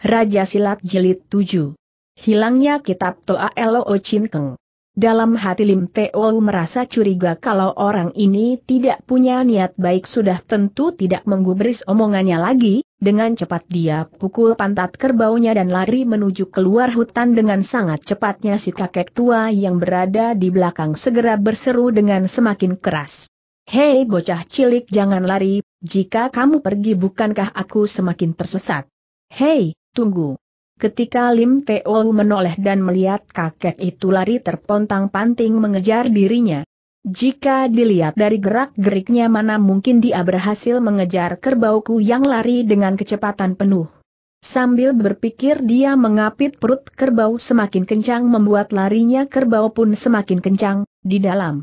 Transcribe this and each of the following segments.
Raja Silat Jilid 7. Hilangnya kitab Toa Elo Chin Keng. Dalam hati Lim Teo merasa curiga kalau orang ini tidak punya niat baik sudah tentu tidak menggubris omongannya lagi, dengan cepat dia pukul pantat kerbaunya dan lari menuju keluar hutan dengan sangat cepatnya si kakek tua yang berada di belakang segera berseru dengan semakin keras. Hei bocah cilik jangan lari, jika kamu pergi bukankah aku semakin tersesat? Hei, Tunggu. Ketika Lim Teo menoleh dan melihat kakek itu lari terpontang-panting mengejar dirinya. Jika dilihat dari gerak-geriknya mana mungkin dia berhasil mengejar kerbauku yang lari dengan kecepatan penuh. Sambil berpikir dia mengapit perut kerbau semakin kencang membuat larinya kerbau pun semakin kencang, di dalam.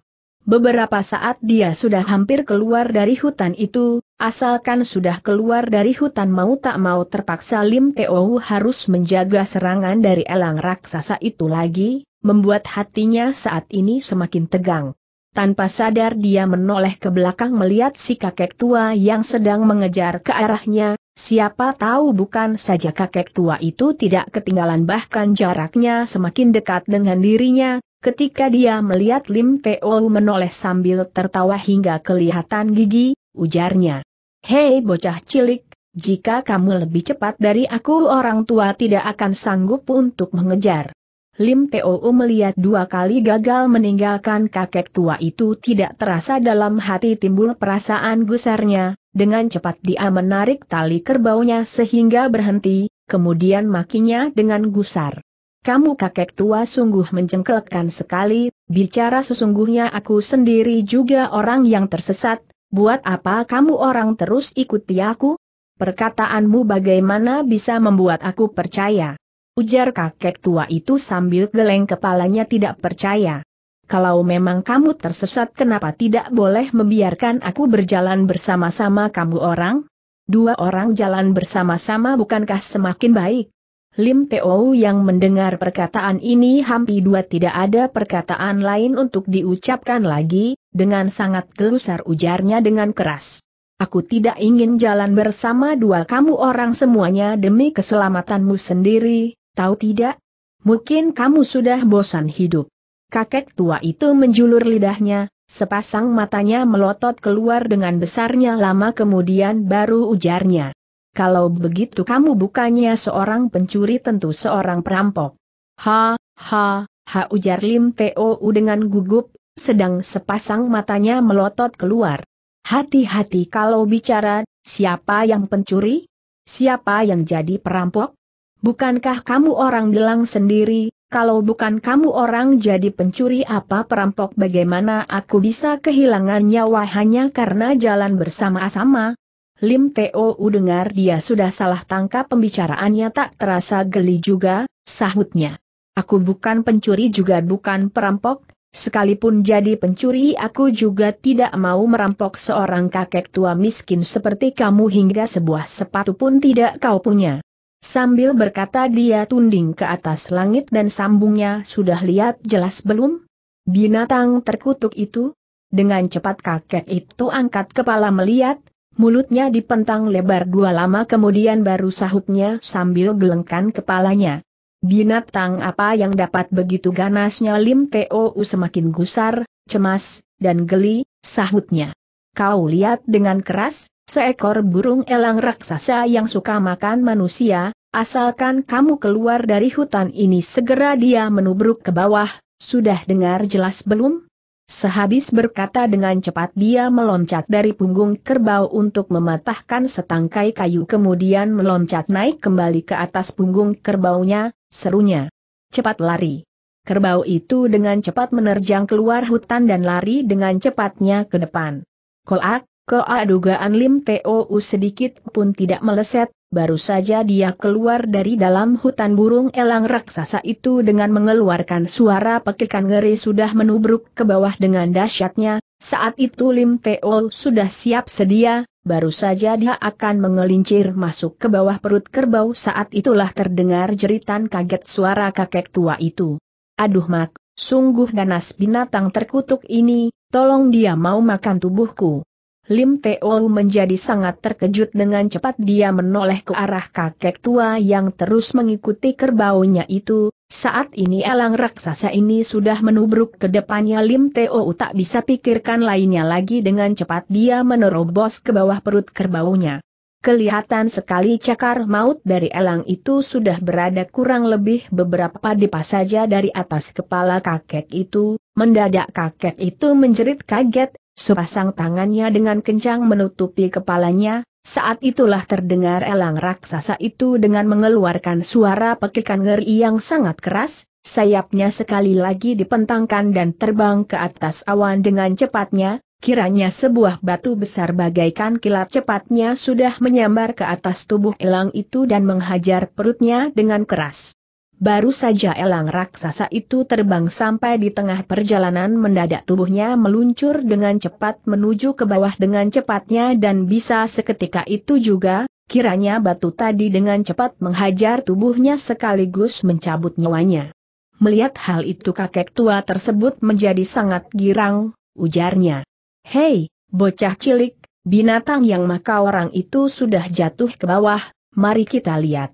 Beberapa saat dia sudah hampir keluar dari hutan itu, asalkan sudah keluar dari hutan mau tak mau terpaksa Lim Teo harus menjaga serangan dari elang raksasa itu lagi, membuat hatinya saat ini semakin tegang. Tanpa sadar dia menoleh ke belakang melihat si kakek tua yang sedang mengejar ke arahnya, siapa tahu bukan saja kakek tua itu tidak ketinggalan bahkan jaraknya semakin dekat dengan dirinya, Ketika dia melihat Lim Teo menoleh sambil tertawa hingga kelihatan gigi, ujarnya. Hei bocah cilik, jika kamu lebih cepat dari aku orang tua tidak akan sanggup untuk mengejar. Lim Teo melihat dua kali gagal meninggalkan kakek tua itu tidak terasa dalam hati timbul perasaan gusarnya, dengan cepat dia menarik tali kerbaunya sehingga berhenti, kemudian makinya dengan gusar. Kamu kakek tua sungguh mencengkelkan sekali, bicara sesungguhnya aku sendiri juga orang yang tersesat, buat apa kamu orang terus ikuti aku? Perkataanmu bagaimana bisa membuat aku percaya? Ujar kakek tua itu sambil geleng kepalanya tidak percaya. Kalau memang kamu tersesat kenapa tidak boleh membiarkan aku berjalan bersama-sama kamu orang? Dua orang jalan bersama-sama bukankah semakin baik? Lim Teo yang mendengar perkataan ini hampir dua tidak ada perkataan lain untuk diucapkan lagi, dengan sangat gelusar ujarnya dengan keras. Aku tidak ingin jalan bersama dua kamu orang semuanya demi keselamatanmu sendiri, tahu tidak? Mungkin kamu sudah bosan hidup. Kakek tua itu menjulur lidahnya, sepasang matanya melotot keluar dengan besarnya lama kemudian baru ujarnya. Kalau begitu kamu bukannya seorang pencuri tentu seorang perampok. Ha, ha, ha ujar Lim Teo dengan gugup, sedang sepasang matanya melotot keluar. Hati-hati kalau bicara, siapa yang pencuri? Siapa yang jadi perampok? Bukankah kamu orang bilang sendiri, kalau bukan kamu orang jadi pencuri apa perampok bagaimana aku bisa kehilangan nyawa hanya karena jalan bersama-sama? Lim Teo dengar dia sudah salah tangkap pembicaraannya tak terasa geli juga, sahutnya. Aku bukan pencuri juga bukan perampok, sekalipun jadi pencuri aku juga tidak mau merampok seorang kakek tua miskin seperti kamu hingga sebuah sepatu pun tidak kau punya. Sambil berkata dia tunding ke atas langit dan sambungnya sudah lihat jelas belum? Binatang terkutuk itu? Dengan cepat kakek itu angkat kepala melihat, Mulutnya dipentang lebar dua lama kemudian baru sahutnya sambil gelengkan kepalanya. Binatang apa yang dapat begitu ganasnya Lim Teo semakin gusar, cemas, dan geli, sahutnya. Kau lihat dengan keras, seekor burung elang raksasa yang suka makan manusia, asalkan kamu keluar dari hutan ini segera dia menubruk ke bawah, sudah dengar jelas belum? Sehabis berkata dengan cepat dia meloncat dari punggung kerbau untuk mematahkan setangkai kayu kemudian meloncat naik kembali ke atas punggung kerbaunya, serunya. Cepat lari. Kerbau itu dengan cepat menerjang keluar hutan dan lari dengan cepatnya ke depan. Koak, koak dugaan Lim Teo sedikit pun tidak meleset, Baru saja dia keluar dari dalam hutan burung elang raksasa itu dengan mengeluarkan suara pekikan ngeri sudah menubruk ke bawah dengan dahsyatnya, saat itu Lim Teo sudah siap sedia, baru saja dia akan mengelincir masuk ke bawah perut kerbau saat itulah terdengar jeritan kaget suara kakek tua itu. Aduh mak, sungguh ganas binatang terkutuk ini, tolong dia mau makan tubuhku. Lim Teo menjadi sangat terkejut dengan cepat dia menoleh ke arah kakek tua yang terus mengikuti kerbaunya itu. Saat ini elang raksasa ini sudah menubruk ke depannya Lim Teo tak bisa pikirkan lainnya lagi dengan cepat dia menerobos ke bawah perut kerbaunya. Kelihatan sekali cakar maut dari elang itu sudah berada kurang lebih beberapa dipas saja dari atas kepala kakek itu, mendadak kakek itu menjerit kaget, Sepasang tangannya dengan kencang menutupi kepalanya, saat itulah terdengar elang raksasa itu dengan mengeluarkan suara pekikan ngeri yang sangat keras, sayapnya sekali lagi dipentangkan dan terbang ke atas awan dengan cepatnya, kiranya sebuah batu besar bagaikan kilat cepatnya sudah menyambar ke atas tubuh elang itu dan menghajar perutnya dengan keras. Baru saja elang raksasa itu terbang sampai di tengah perjalanan mendadak tubuhnya meluncur dengan cepat menuju ke bawah dengan cepatnya dan bisa seketika itu juga, kiranya batu tadi dengan cepat menghajar tubuhnya sekaligus mencabut nyawanya. Melihat hal itu kakek tua tersebut menjadi sangat girang, ujarnya. Hei, bocah cilik, binatang yang maka orang itu sudah jatuh ke bawah, mari kita lihat.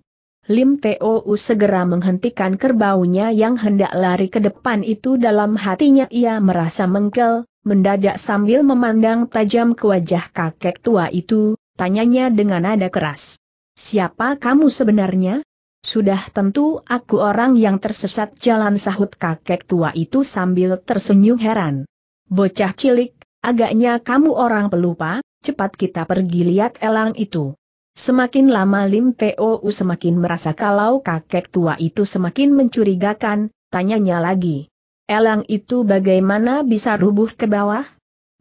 Lim Tou segera menghentikan kerbaunya yang hendak lari ke depan itu dalam hatinya ia merasa mengkel, mendadak sambil memandang tajam ke wajah kakek tua itu, tanyanya dengan nada keras. Siapa kamu sebenarnya? Sudah tentu aku orang yang tersesat jalan sahut kakek tua itu sambil tersenyum heran. Bocah cilik, agaknya kamu orang pelupa, cepat kita pergi lihat elang itu. Semakin lama Lim Teo semakin merasa kalau kakek tua itu semakin mencurigakan, tanyanya lagi. Elang itu bagaimana bisa rubuh ke bawah?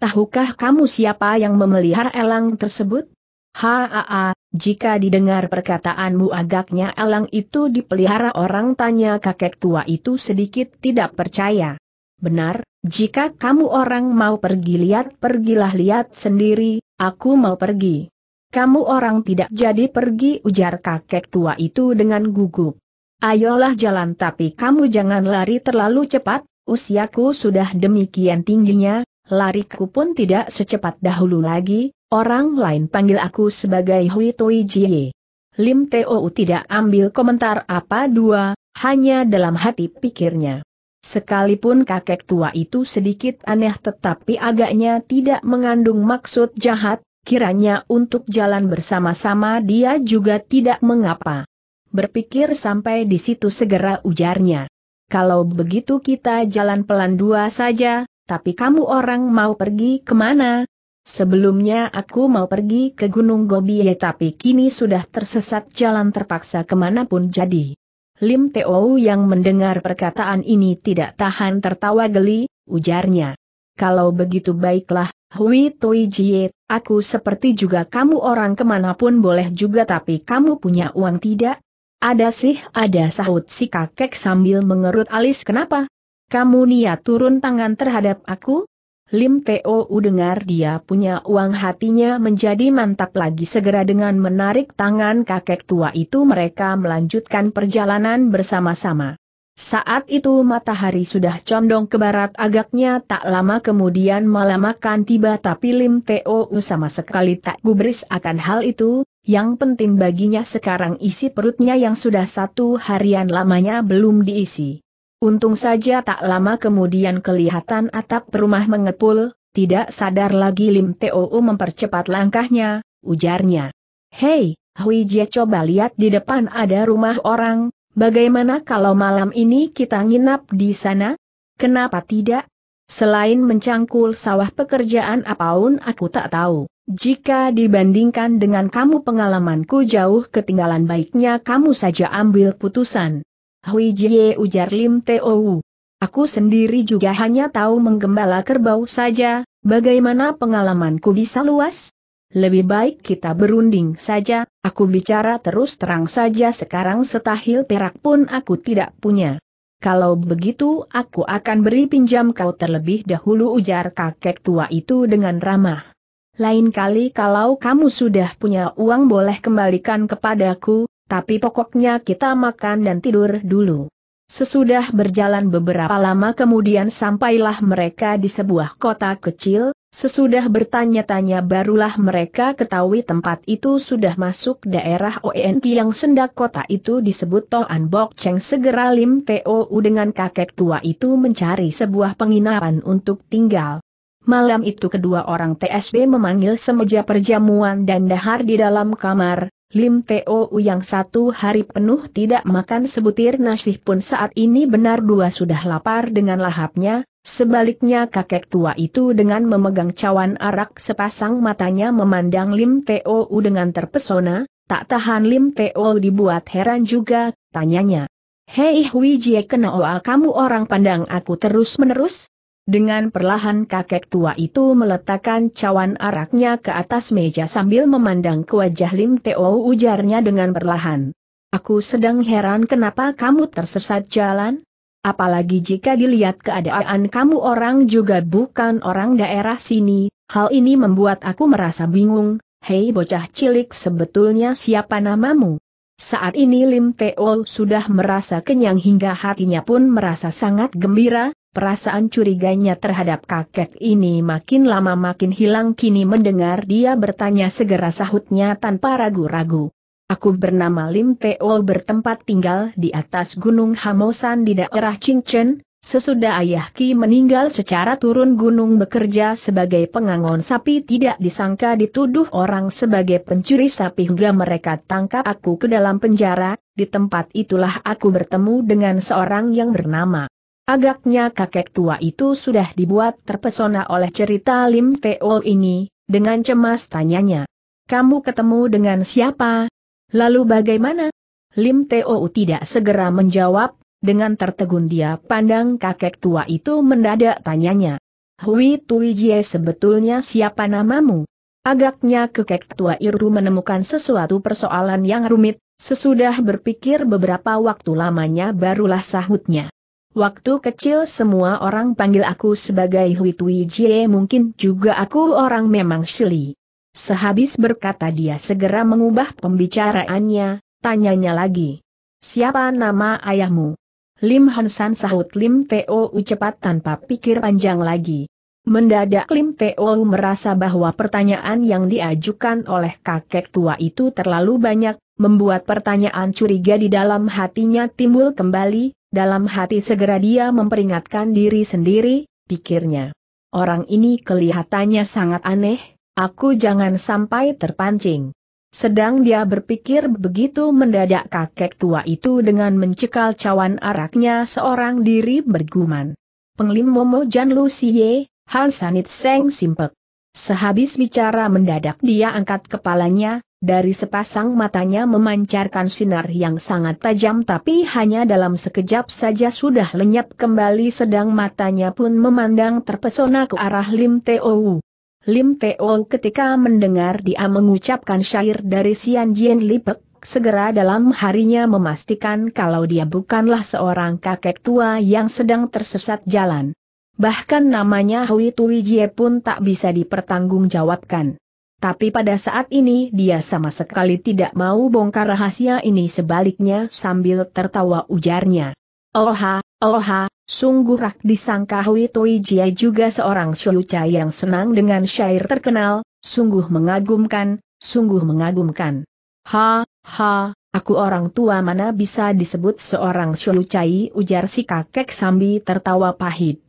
Tahukah kamu siapa yang memelihara elang tersebut? Haa, jika didengar perkataanmu agaknya elang itu dipelihara orang tanya kakek tua itu sedikit tidak percaya. Benar, jika kamu orang mau pergi lihat pergilah lihat sendiri, aku mau pergi. Kamu orang tidak jadi pergi ujar kakek tua itu dengan gugup. Ayolah jalan tapi kamu jangan lari terlalu cepat, usiaku sudah demikian tingginya, lariku pun tidak secepat dahulu lagi, orang lain panggil aku sebagai Hui Toi Jie. Lim Teo tidak ambil komentar apa dua, hanya dalam hati pikirnya. Sekalipun kakek tua itu sedikit aneh tetapi agaknya tidak mengandung maksud jahat, kiranya untuk jalan bersama-sama dia juga tidak mengapa. Berpikir sampai di situ segera ujarnya. Kalau begitu kita jalan pelan dua saja, tapi kamu orang mau pergi ke mana? Sebelumnya aku mau pergi ke Gunung Gobi tapi kini sudah tersesat jalan terpaksa ke mana pun jadi. Lim Teo yang mendengar perkataan ini tidak tahan tertawa geli, ujarnya. Kalau begitu baiklah, Hui Tui Jie, Aku seperti juga kamu orang ke mana pun boleh juga tapi kamu punya uang tidak? Ada sih, ada sahut si kakek sambil mengerut alis kenapa? Kamu niat turun tangan terhadap aku? Lim Teo dengar dia punya uang hatinya menjadi mantap lagi segera dengan menarik tangan kakek tua itu mereka melanjutkan perjalanan bersama-sama. Saat itu matahari sudah condong ke barat agaknya tak lama kemudian malam akan tiba tapi Lim Teo sama sekali tak gubris akan hal itu, yang penting baginya sekarang isi perutnya yang sudah satu harian lamanya belum diisi. Untung saja tak lama kemudian kelihatan atap rumah mengepul, tidak sadar lagi Lim Teo mempercepat langkahnya, ujarnya. Hei, Hui Jie coba lihat di depan ada rumah orang, Bagaimana kalau malam ini kita nginap di sana? Kenapa tidak? Selain mencangkul sawah pekerjaan apaun aku tak tahu. Jika dibandingkan dengan kamu pengalamanku jauh ketinggalan baiknya kamu saja ambil putusan. Hui Jie ujar Lim Teo. Aku sendiri juga hanya tahu menggembala kerbau saja, bagaimana pengalamanku bisa luas? Lebih baik kita berunding saja, aku bicara terus terang saja sekarang setahil perak pun aku tidak punya. Kalau begitu aku akan beri pinjam kau terlebih dahulu ujar kakek tua itu dengan ramah. Lain kali kalau kamu sudah punya uang boleh kembalikan kepadaku, tapi pokoknya kita makan dan tidur dulu. Sesudah berjalan beberapa lama kemudian sampailah mereka di sebuah kota kecil, Sesudah bertanya-tanya barulah mereka ketahui tempat itu sudah masuk daerah ONP yang sendak kota itu disebut Toan Bok Cheng segera Lim Tou dengan kakek tua itu mencari sebuah penginapan untuk tinggal. Malam itu kedua orang TSB memanggil semeja perjamuan dan dahar di dalam kamar, Lim Tou yang satu hari penuh tidak makan sebutir nasi pun saat ini benar dua sudah lapar dengan lahapnya, Sebaliknya kakek tua itu dengan memegang cawan arak sepasang matanya memandang Lim Teo dengan terpesona, tak tahan Lim Teo dibuat heran juga, tanyanya. Hei Hui Jie kenapa kamu orang pandang aku terus-menerus? Dengan perlahan kakek tua itu meletakkan cawan araknya ke atas meja sambil memandang ke wajah Lim Teo ujarnya dengan perlahan. Aku sedang heran kenapa kamu tersesat jalan? Apalagi jika dilihat keadaan kamu orang juga bukan orang daerah sini, hal ini membuat aku merasa bingung, hei bocah cilik sebetulnya siapa namamu? Saat ini Lim Teo sudah merasa kenyang hingga hatinya pun merasa sangat gembira, perasaan curiganya terhadap kakek ini makin lama makin hilang kini mendengar dia bertanya segera sahutnya tanpa ragu-ragu. Aku bernama Lim Teo bertempat tinggal di atas Gunung Hamosan di daerah Cincen, sesudah ayah Ki meninggal secara turun gunung bekerja sebagai pengangon sapi tidak disangka dituduh orang sebagai pencuri sapi hingga mereka tangkap aku ke dalam penjara, di tempat itulah aku bertemu dengan seorang yang bernama. Agaknya kakek tua itu sudah dibuat terpesona oleh cerita Lim Teo ini, dengan cemas tanyanya. Kamu ketemu dengan siapa? Lalu bagaimana? Lim Teo tidak segera menjawab, dengan tertegun dia pandang kakek tua itu mendadak tanyanya. Hui Tui Jie sebetulnya siapa namamu? Agaknya kakek tua itu menemukan sesuatu persoalan yang rumit, sesudah berpikir beberapa waktu lamanya barulah sahutnya. Waktu kecil semua orang panggil aku sebagai Hui Tui Jie mungkin juga aku orang memang Shili. Sehabis berkata dia segera mengubah pembicaraannya, tanyanya lagi. Siapa nama ayahmu? Lim Hansan sahut Lim Teo cepat tanpa pikir panjang lagi. Mendadak Lim Teo merasa bahwa pertanyaan yang diajukan oleh kakek tua itu terlalu banyak, membuat pertanyaan curiga di dalam hatinya timbul kembali, dalam hati segera dia memperingatkan diri sendiri, pikirnya. Orang ini kelihatannya sangat aneh, Aku jangan sampai terpancing. Sedang dia berpikir begitu mendadak kakek tua itu dengan mencekal cawan araknya seorang diri berguman. Penglim Momo Jan Lucie, Han Sanit Seng Simpek. Sehabis bicara mendadak dia angkat kepalanya, dari sepasang matanya memancarkan sinar yang sangat tajam tapi hanya dalam sekejap saja sudah lenyap kembali sedang matanya pun memandang terpesona ke arah Lim Teo. Lim Teo ketika mendengar dia mengucapkan syair dari Sian Jien Lipek, segera dalam harinya memastikan kalau dia bukanlah seorang kakek tua yang sedang tersesat jalan. Bahkan namanya Hui Tui Jie pun tak bisa dipertanggungjawabkan. Tapi pada saat ini dia sama sekali tidak mau bongkar rahasia ini sebaliknya sambil tertawa ujarnya. Oha, oha, Sungguh rak disangka Hui Toi Jia juga seorang syuca yang senang dengan syair terkenal, sungguh mengagumkan, sungguh mengagumkan. Ha, ha, aku orang tua mana bisa disebut seorang syucai ujar si kakek sambil tertawa pahit.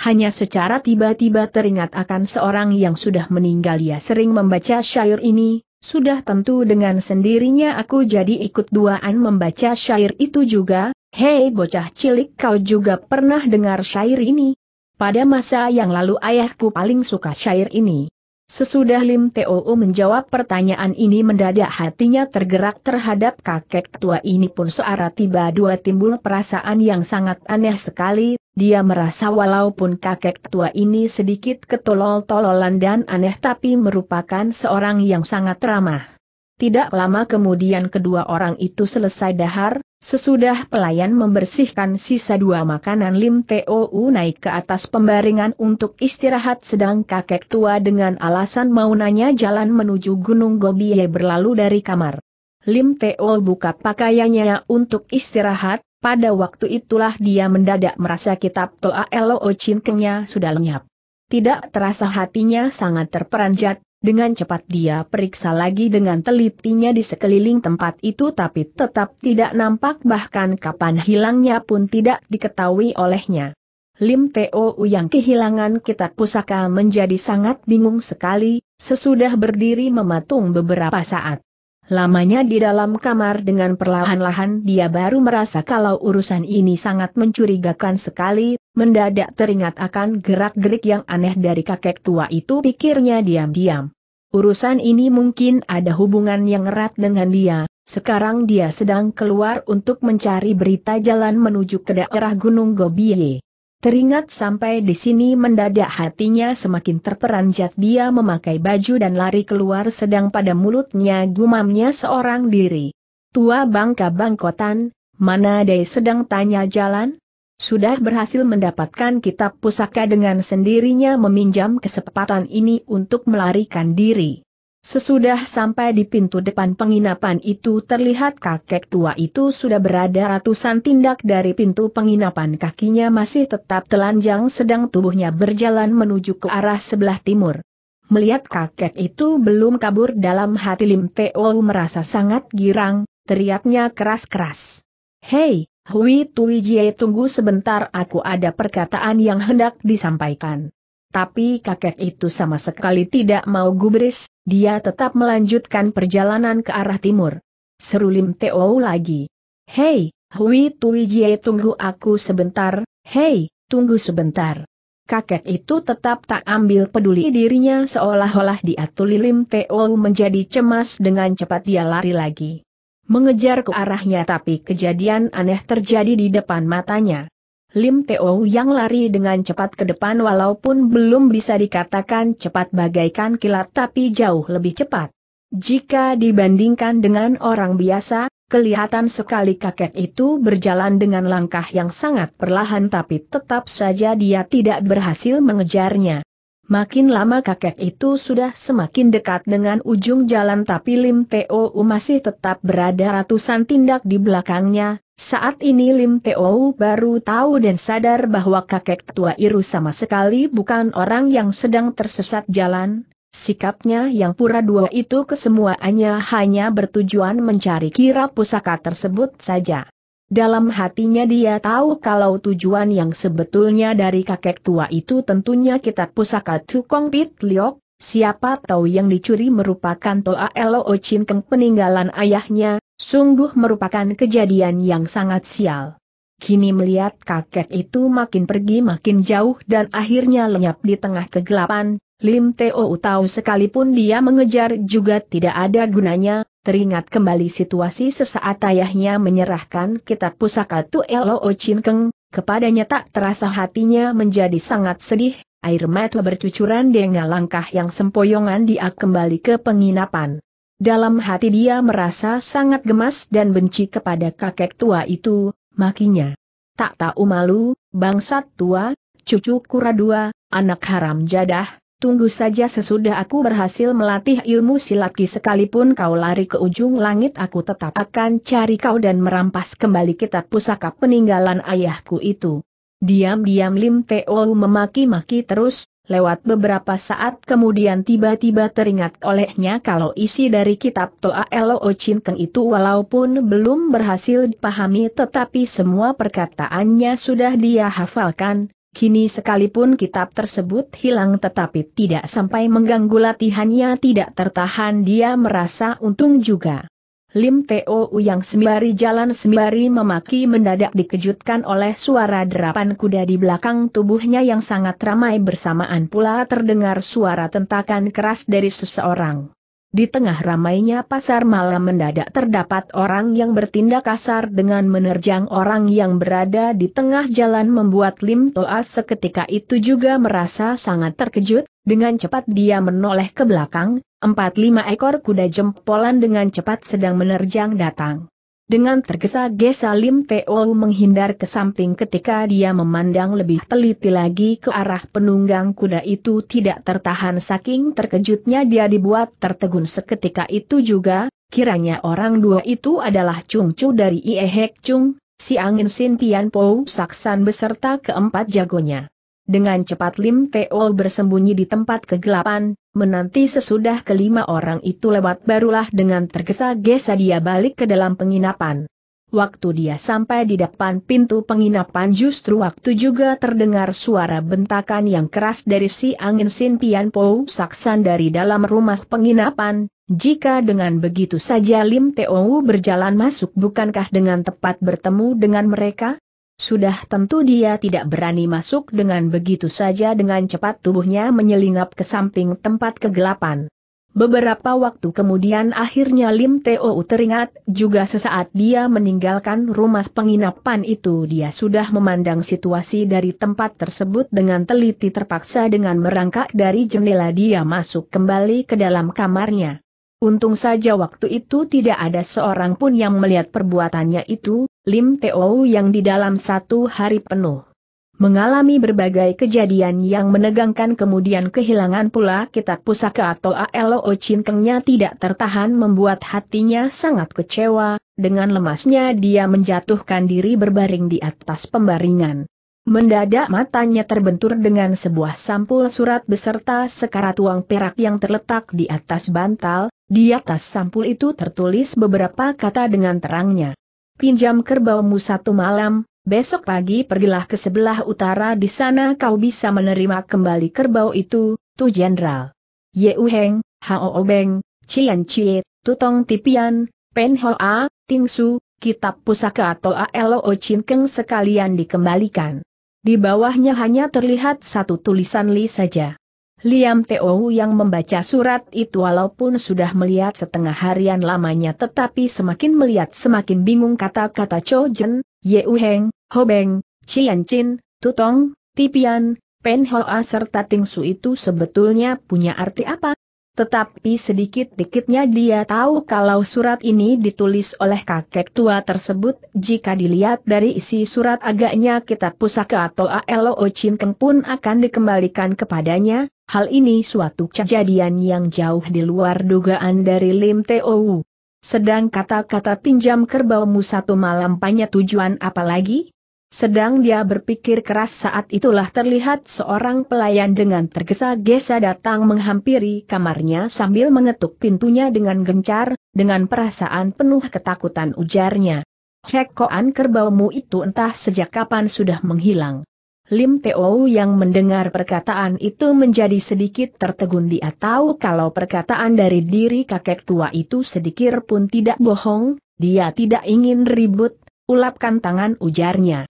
Hanya secara tiba-tiba teringat akan seorang yang sudah meninggal ia sering membaca syair ini, sudah tentu dengan sendirinya aku jadi ikut duaan membaca syair itu juga, Hei bocah cilik kau juga pernah dengar syair ini? Pada masa yang lalu ayahku paling suka syair ini. Sesudah Lim Too menjawab pertanyaan ini mendadak hatinya tergerak terhadap kakek tua ini pun seara tiba dua timbul perasaan yang sangat aneh sekali, dia merasa walaupun kakek tua ini sedikit ketolol-tololan dan aneh tapi merupakan seorang yang sangat ramah. Tidak lama kemudian kedua orang itu selesai dahar, Sesudah pelayan membersihkan sisa dua makanan Lim Tou naik ke atas pembaringan untuk istirahat sedang kakek tua dengan alasan mau nanya jalan menuju Gunung Gobiye berlalu dari kamar. Lim Tou buka pakaiannya untuk istirahat, pada waktu itulah dia mendadak merasa kitab Toa Lo Cinkengnya sudah lenyap. Tidak terasa hatinya sangat terperanjat, dengan cepat dia periksa lagi dengan telitinya di sekeliling tempat itu tapi tetap tidak nampak bahkan kapan hilangnya pun tidak diketahui olehnya. Lim Teo yang kehilangan kitab pusaka menjadi sangat bingung sekali, sesudah berdiri mematung beberapa saat. Lamanya di dalam kamar dengan perlahan-lahan dia baru merasa kalau urusan ini sangat mencurigakan sekali, mendadak teringat akan gerak-gerik yang aneh dari kakek tua itu pikirnya diam-diam. Urusan ini mungkin ada hubungan yang erat dengan dia, sekarang dia sedang keluar untuk mencari berita jalan menuju ke daerah Gunung Gobie. Teringat sampai di sini mendadak hatinya semakin terperanjat dia memakai baju dan lari keluar sedang pada mulutnya gumamnya seorang diri. Tua bangka bangkotan, mana day sedang tanya jalan? Sudah berhasil mendapatkan kitab pusaka dengan sendirinya meminjam kesempatan ini untuk melarikan diri. Sesudah sampai di pintu depan penginapan itu terlihat kakek tua itu sudah berada ratusan tindak dari pintu penginapan kakinya masih tetap telanjang sedang tubuhnya berjalan menuju ke arah sebelah timur. Melihat kakek itu belum kabur dalam hati Lim Teo merasa sangat girang, teriaknya keras-keras. Hei, Hui Tui Jie tunggu sebentar aku ada perkataan yang hendak disampaikan. Tapi kakek itu sama sekali tidak mau gubris, dia tetap melanjutkan perjalanan ke arah timur. Serulim Teo lagi. Hei, Hui Tui Jie tunggu aku sebentar, hei, tunggu sebentar. Kakek itu tetap tak ambil peduli dirinya seolah-olah dia tulilim Teo menjadi cemas dengan cepat dia lari lagi. Mengejar ke arahnya tapi kejadian aneh terjadi di depan matanya. Lim Teo yang lari dengan cepat ke depan walaupun belum bisa dikatakan cepat bagaikan kilat tapi jauh lebih cepat. Jika dibandingkan dengan orang biasa, kelihatan sekali kakek itu berjalan dengan langkah yang sangat perlahan tapi tetap saja dia tidak berhasil mengejarnya. Makin lama kakek itu sudah semakin dekat dengan ujung jalan tapi Lim Teo masih tetap berada ratusan tindak di belakangnya, saat ini Lim Teo baru tahu dan sadar bahwa kakek tua Iru sama sekali bukan orang yang sedang tersesat jalan, sikapnya yang pura dua itu kesemuanya hanya bertujuan mencari kira pusaka tersebut saja. Dalam hatinya dia tahu kalau tujuan yang sebetulnya dari kakek tua itu tentunya kitab pusaka Tukong Pit Liok, siapa tahu yang dicuri merupakan Toa Elo Ochin Keng peninggalan ayahnya, Sungguh merupakan kejadian yang sangat sial. Kini melihat kakek itu makin pergi makin jauh dan akhirnya lenyap di tengah kegelapan, Lim Teo tahu sekalipun dia mengejar juga tidak ada gunanya, teringat kembali situasi sesaat ayahnya menyerahkan kitab pusaka Tu Elo Chin Keng, kepadanya tak terasa hatinya menjadi sangat sedih, air mata bercucuran dengan langkah yang sempoyongan dia kembali ke penginapan. Dalam hati dia merasa sangat gemas dan benci kepada kakek tua itu, makinya. Tak tahu malu, bangsat tua, cucu kura dua, anak haram jadah, tunggu saja sesudah aku berhasil melatih ilmu silat sekalipun kau lari ke ujung langit aku tetap akan cari kau dan merampas kembali kitab pusaka peninggalan ayahku itu. Diam-diam Lim Teo memaki-maki terus, Lewat beberapa saat kemudian tiba-tiba teringat olehnya kalau isi dari kitab Toa Elo Chin Keng itu walaupun belum berhasil dipahami tetapi semua perkataannya sudah dia hafalkan, kini sekalipun kitab tersebut hilang tetapi tidak sampai mengganggu latihannya tidak tertahan dia merasa untung juga. Lim Teo yang sembari jalan sembari memaki mendadak dikejutkan oleh suara derapan kuda di belakang tubuhnya yang sangat ramai bersamaan pula terdengar suara tentakan keras dari seseorang. Di tengah ramainya pasar malam mendadak terdapat orang yang bertindak kasar dengan menerjang orang yang berada di tengah jalan membuat Lim Toa seketika itu juga merasa sangat terkejut, dengan cepat dia menoleh ke belakang, Empat lima ekor kuda jempolan dengan cepat sedang menerjang datang. Dengan tergesa-gesa Lim Teo menghindar ke samping ketika dia memandang lebih teliti lagi ke arah penunggang kuda itu tidak tertahan saking terkejutnya dia dibuat tertegun seketika itu juga, kiranya orang dua itu adalah Chung Chu dari Ie Hek Chung, si angin Sin Pian Pou Saksan beserta keempat jagonya. Dengan cepat Lim Teo bersembunyi di tempat kegelapan, menanti sesudah kelima orang itu lewat barulah dengan tergesa-gesa dia balik ke dalam penginapan. Waktu dia sampai di depan pintu penginapan justru waktu juga terdengar suara bentakan yang keras dari si angin Sin Pian Po Saksan dari dalam rumah penginapan, jika dengan begitu saja Lim Teo berjalan masuk bukankah dengan tepat bertemu dengan mereka? Sudah tentu dia tidak berani masuk dengan begitu saja dengan cepat tubuhnya menyelinap ke samping tempat kegelapan. Beberapa waktu kemudian akhirnya Lim Teo teringat juga sesaat dia meninggalkan rumah penginapan itu dia sudah memandang situasi dari tempat tersebut dengan teliti terpaksa dengan merangkak dari jendela dia masuk kembali ke dalam kamarnya. Untung saja waktu itu tidak ada seorang pun yang melihat perbuatannya itu, Lim Teo yang di dalam satu hari penuh. Mengalami berbagai kejadian yang menegangkan kemudian kehilangan pula kitab pusaka atau ALO Cinkengnya tidak tertahan membuat hatinya sangat kecewa, dengan lemasnya dia menjatuhkan diri berbaring di atas pembaringan. Mendadak matanya terbentur dengan sebuah sampul surat beserta sekarat uang perak yang terletak di atas bantal, di atas sampul itu tertulis beberapa kata dengan terangnya. Pinjam kerbaumu satu malam, besok pagi pergilah ke sebelah utara di sana kau bisa menerima kembali kerbau itu, Tu Jenderal. Yeu Heng, Hao Obeng, Cian Cie, Tutong Tipian, Pen Hoa, Tingsu, kitab pusaka atau ALO Keng sekalian dikembalikan. Di bawahnya hanya terlihat satu tulisan Li saja. Liam Teo yang membaca surat itu walaupun sudah melihat setengah harian lamanya tetapi semakin melihat semakin bingung kata-kata Cho Jen, Ye Heng, Ho Beng, Chian Chin, Tutong, Tipian, Pen Hoa serta Tingsu itu sebetulnya punya arti apa? Tetapi sedikit-dikitnya dia tahu kalau surat ini ditulis oleh kakek tua tersebut, jika dilihat dari isi surat agaknya kitab pusaka atau ALO Cinkeng pun akan dikembalikan kepadanya, hal ini suatu kejadian yang jauh di luar dugaan dari Lim Teo. Sedang kata-kata pinjam kerbaumu satu malam punya tujuan apa lagi? Sedang dia berpikir keras saat itulah terlihat seorang pelayan dengan tergesa-gesa datang menghampiri kamarnya sambil mengetuk pintunya dengan gencar, dengan perasaan penuh ketakutan ujarnya. Hekoan kerbaumu itu entah sejak kapan sudah menghilang. Lim Teo yang mendengar perkataan itu menjadi sedikit tertegun dia tahu kalau perkataan dari diri kakek tua itu sedikit pun tidak bohong, dia tidak ingin ribut, ulapkan tangan ujarnya.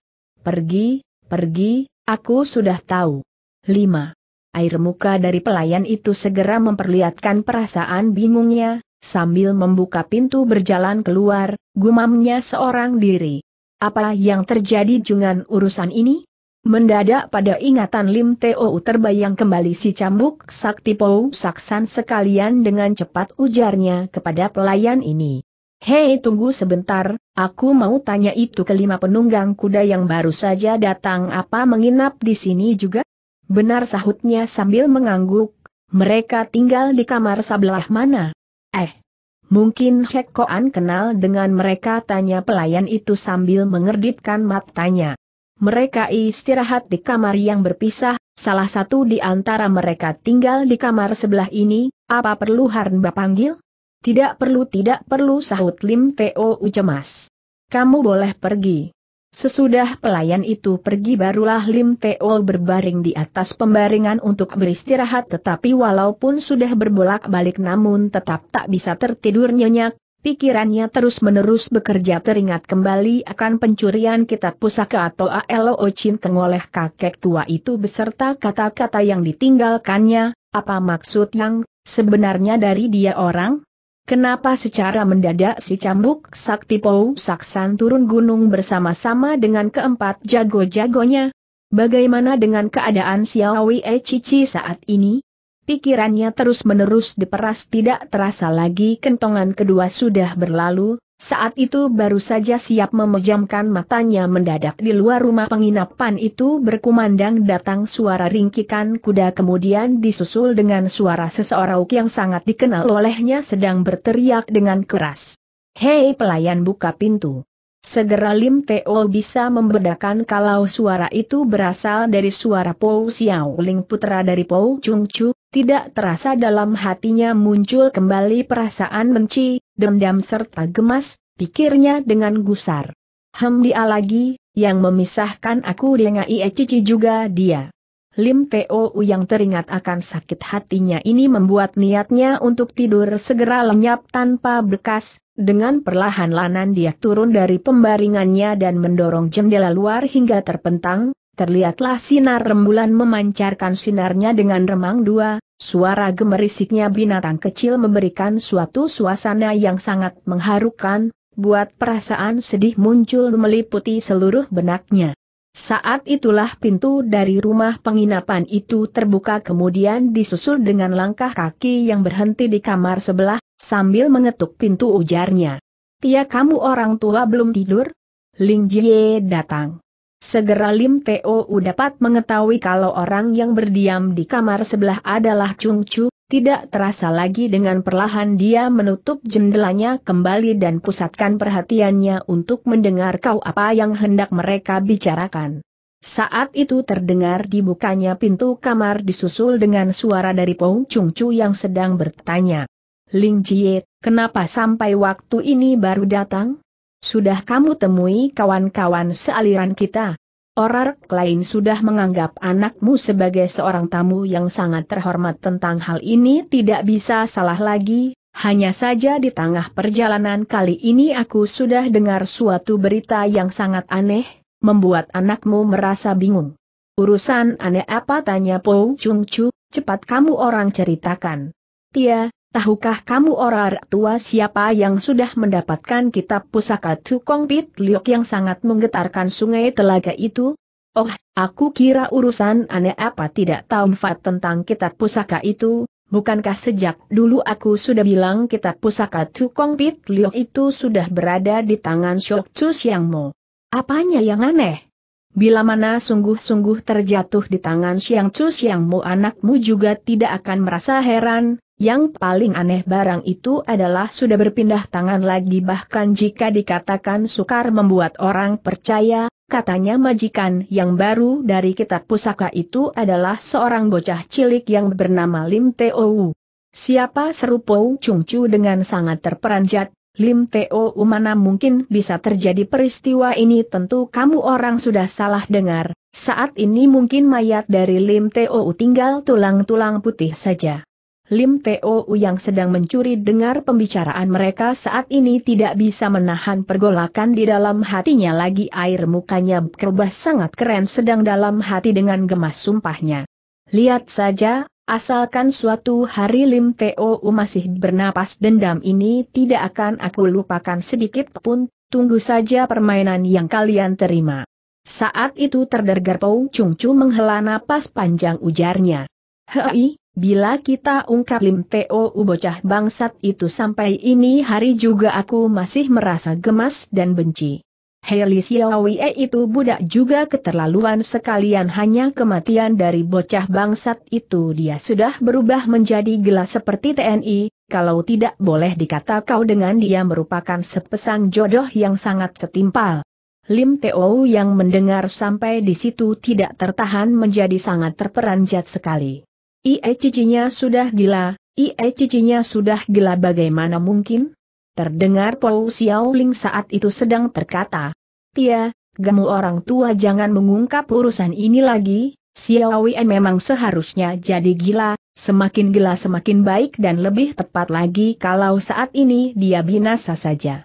Pergi, pergi, aku sudah tahu. 5. Air muka dari pelayan itu segera memperlihatkan perasaan bingungnya, sambil membuka pintu berjalan keluar, gumamnya seorang diri. Apa yang terjadi dengan urusan ini? Mendadak pada ingatan Lim Teo terbayang kembali si cambuk sakti Pou Saksan sekalian dengan cepat ujarnya kepada pelayan ini. Hei tunggu sebentar, aku mau tanya itu kelima penunggang kuda yang baru saja datang apa menginap di sini juga? Benar sahutnya sambil mengangguk, mereka tinggal di kamar sebelah mana? Eh, mungkin Hek Koan kenal dengan mereka tanya pelayan itu sambil mengerdipkan matanya. Mereka istirahat di kamar yang berpisah, salah satu di antara mereka tinggal di kamar sebelah ini, apa perlu Harnba panggil? Tidak perlu tidak perlu sahut Lim Teo cemas. Kamu boleh pergi. Sesudah pelayan itu pergi barulah Lim Teo berbaring di atas pembaringan untuk beristirahat tetapi walaupun sudah berbolak-balik namun tetap tak bisa tertidur nyenyak, pikirannya terus-menerus bekerja teringat kembali akan pencurian kitab pusaka atau ALO Cinkeng oleh kakek tua itu beserta kata-kata yang ditinggalkannya, apa maksud yang sebenarnya dari dia orang? Kenapa secara mendadak si cambuk Sakti Pou Saksan turun gunung bersama-sama dengan keempat jago-jagonya? Bagaimana dengan keadaan Xiaowi E Cici saat ini? Pikirannya terus-menerus diperas tidak terasa lagi kentongan kedua sudah berlalu, saat itu baru saja siap memejamkan matanya mendadak di luar rumah penginapan itu berkumandang datang suara ringkikan kuda kemudian disusul dengan suara seseorang yang sangat dikenal olehnya sedang berteriak dengan keras. Hei pelayan buka pintu. Segera Lim Teo bisa membedakan kalau suara itu berasal dari suara Po Xiao Ling putra dari Po Chung Chu, tidak terasa dalam hatinya muncul kembali perasaan benci, dendam serta gemas, pikirnya dengan gusar. Hem dia lagi, yang memisahkan aku dengan Ie Cici juga dia. Lim Teo yang teringat akan sakit hatinya ini membuat niatnya untuk tidur segera lenyap tanpa bekas, dengan perlahan lanan dia turun dari pembaringannya dan mendorong jendela luar hingga terpentang, terlihatlah sinar rembulan memancarkan sinarnya dengan remang dua, suara gemerisiknya binatang kecil memberikan suatu suasana yang sangat mengharukan, buat perasaan sedih muncul meliputi seluruh benaknya. Saat itulah pintu dari rumah penginapan itu terbuka kemudian disusul dengan langkah kaki yang berhenti di kamar sebelah, sambil mengetuk pintu ujarnya. Tia kamu orang tua belum tidur? Ling Jie datang. Segera Lim Teo dapat mengetahui kalau orang yang berdiam di kamar sebelah adalah Chung Chu, tidak terasa lagi dengan perlahan dia menutup jendelanya kembali dan pusatkan perhatiannya untuk mendengar kau apa yang hendak mereka bicarakan. Saat itu terdengar dibukanya pintu kamar disusul dengan suara dari Pong Chung Chu yang sedang bertanya. Ling Jie, kenapa sampai waktu ini baru datang? Sudah kamu temui kawan-kawan sealiran kita. Orang lain sudah menganggap anakmu sebagai seorang tamu yang sangat terhormat tentang hal ini tidak bisa salah lagi, hanya saja di tengah perjalanan kali ini aku sudah dengar suatu berita yang sangat aneh, membuat anakmu merasa bingung. Urusan aneh apa tanya Po Chung Chu, cepat kamu orang ceritakan. Tia, Tahukah kamu orang tua siapa yang sudah mendapatkan kitab pusaka Tukong Pit Liok yang sangat menggetarkan sungai telaga itu? Oh, aku kira urusan aneh apa tidak tahu fat tentang kitab pusaka itu, bukankah sejak dulu aku sudah bilang kitab pusaka Tukong Pit Liok itu sudah berada di tangan Shok Chu Siang Mo. Apanya yang aneh? Bila mana sungguh-sungguh terjatuh di tangan Siang Chu Siang Mo anakmu juga tidak akan merasa heran, yang paling aneh barang itu adalah sudah berpindah tangan lagi bahkan jika dikatakan sukar membuat orang percaya, katanya majikan yang baru dari kitab pusaka itu adalah seorang bocah cilik yang bernama Lim Teo. Siapa seru Pou Chung Chu dengan sangat terperanjat, Lim Teo mana mungkin bisa terjadi peristiwa ini tentu kamu orang sudah salah dengar, saat ini mungkin mayat dari Lim Teo tinggal tulang-tulang putih saja. Lim Teo yang sedang mencuri dengar pembicaraan mereka saat ini tidak bisa menahan pergolakan di dalam hatinya lagi air mukanya berubah sangat keren sedang dalam hati dengan gemas sumpahnya. Lihat saja, asalkan suatu hari Lim Teo masih bernapas dendam ini tidak akan aku lupakan sedikit pun, tunggu saja permainan yang kalian terima. Saat itu terdergar Pou Chung Chu menghela napas panjang ujarnya. Hei, Bila kita ungkap Lim Teo bocah bangsat itu sampai ini hari juga aku masih merasa gemas dan benci. Heli Xiaowie itu budak juga keterlaluan sekalian hanya kematian dari bocah bangsat itu dia sudah berubah menjadi gila seperti TNI, kalau tidak boleh dikata kau dengan dia merupakan sepesang jodoh yang sangat setimpal. Lim Teo yang mendengar sampai di situ tidak tertahan menjadi sangat terperanjat sekali. Ie cicinya sudah gila, Ie cicinya sudah gila bagaimana mungkin? Terdengar Pou Xiao Ling saat itu sedang terkata. Tia, kamu orang tua jangan mengungkap urusan ini lagi, Xiao Wei memang seharusnya jadi gila, semakin gila semakin baik dan lebih tepat lagi kalau saat ini dia binasa saja.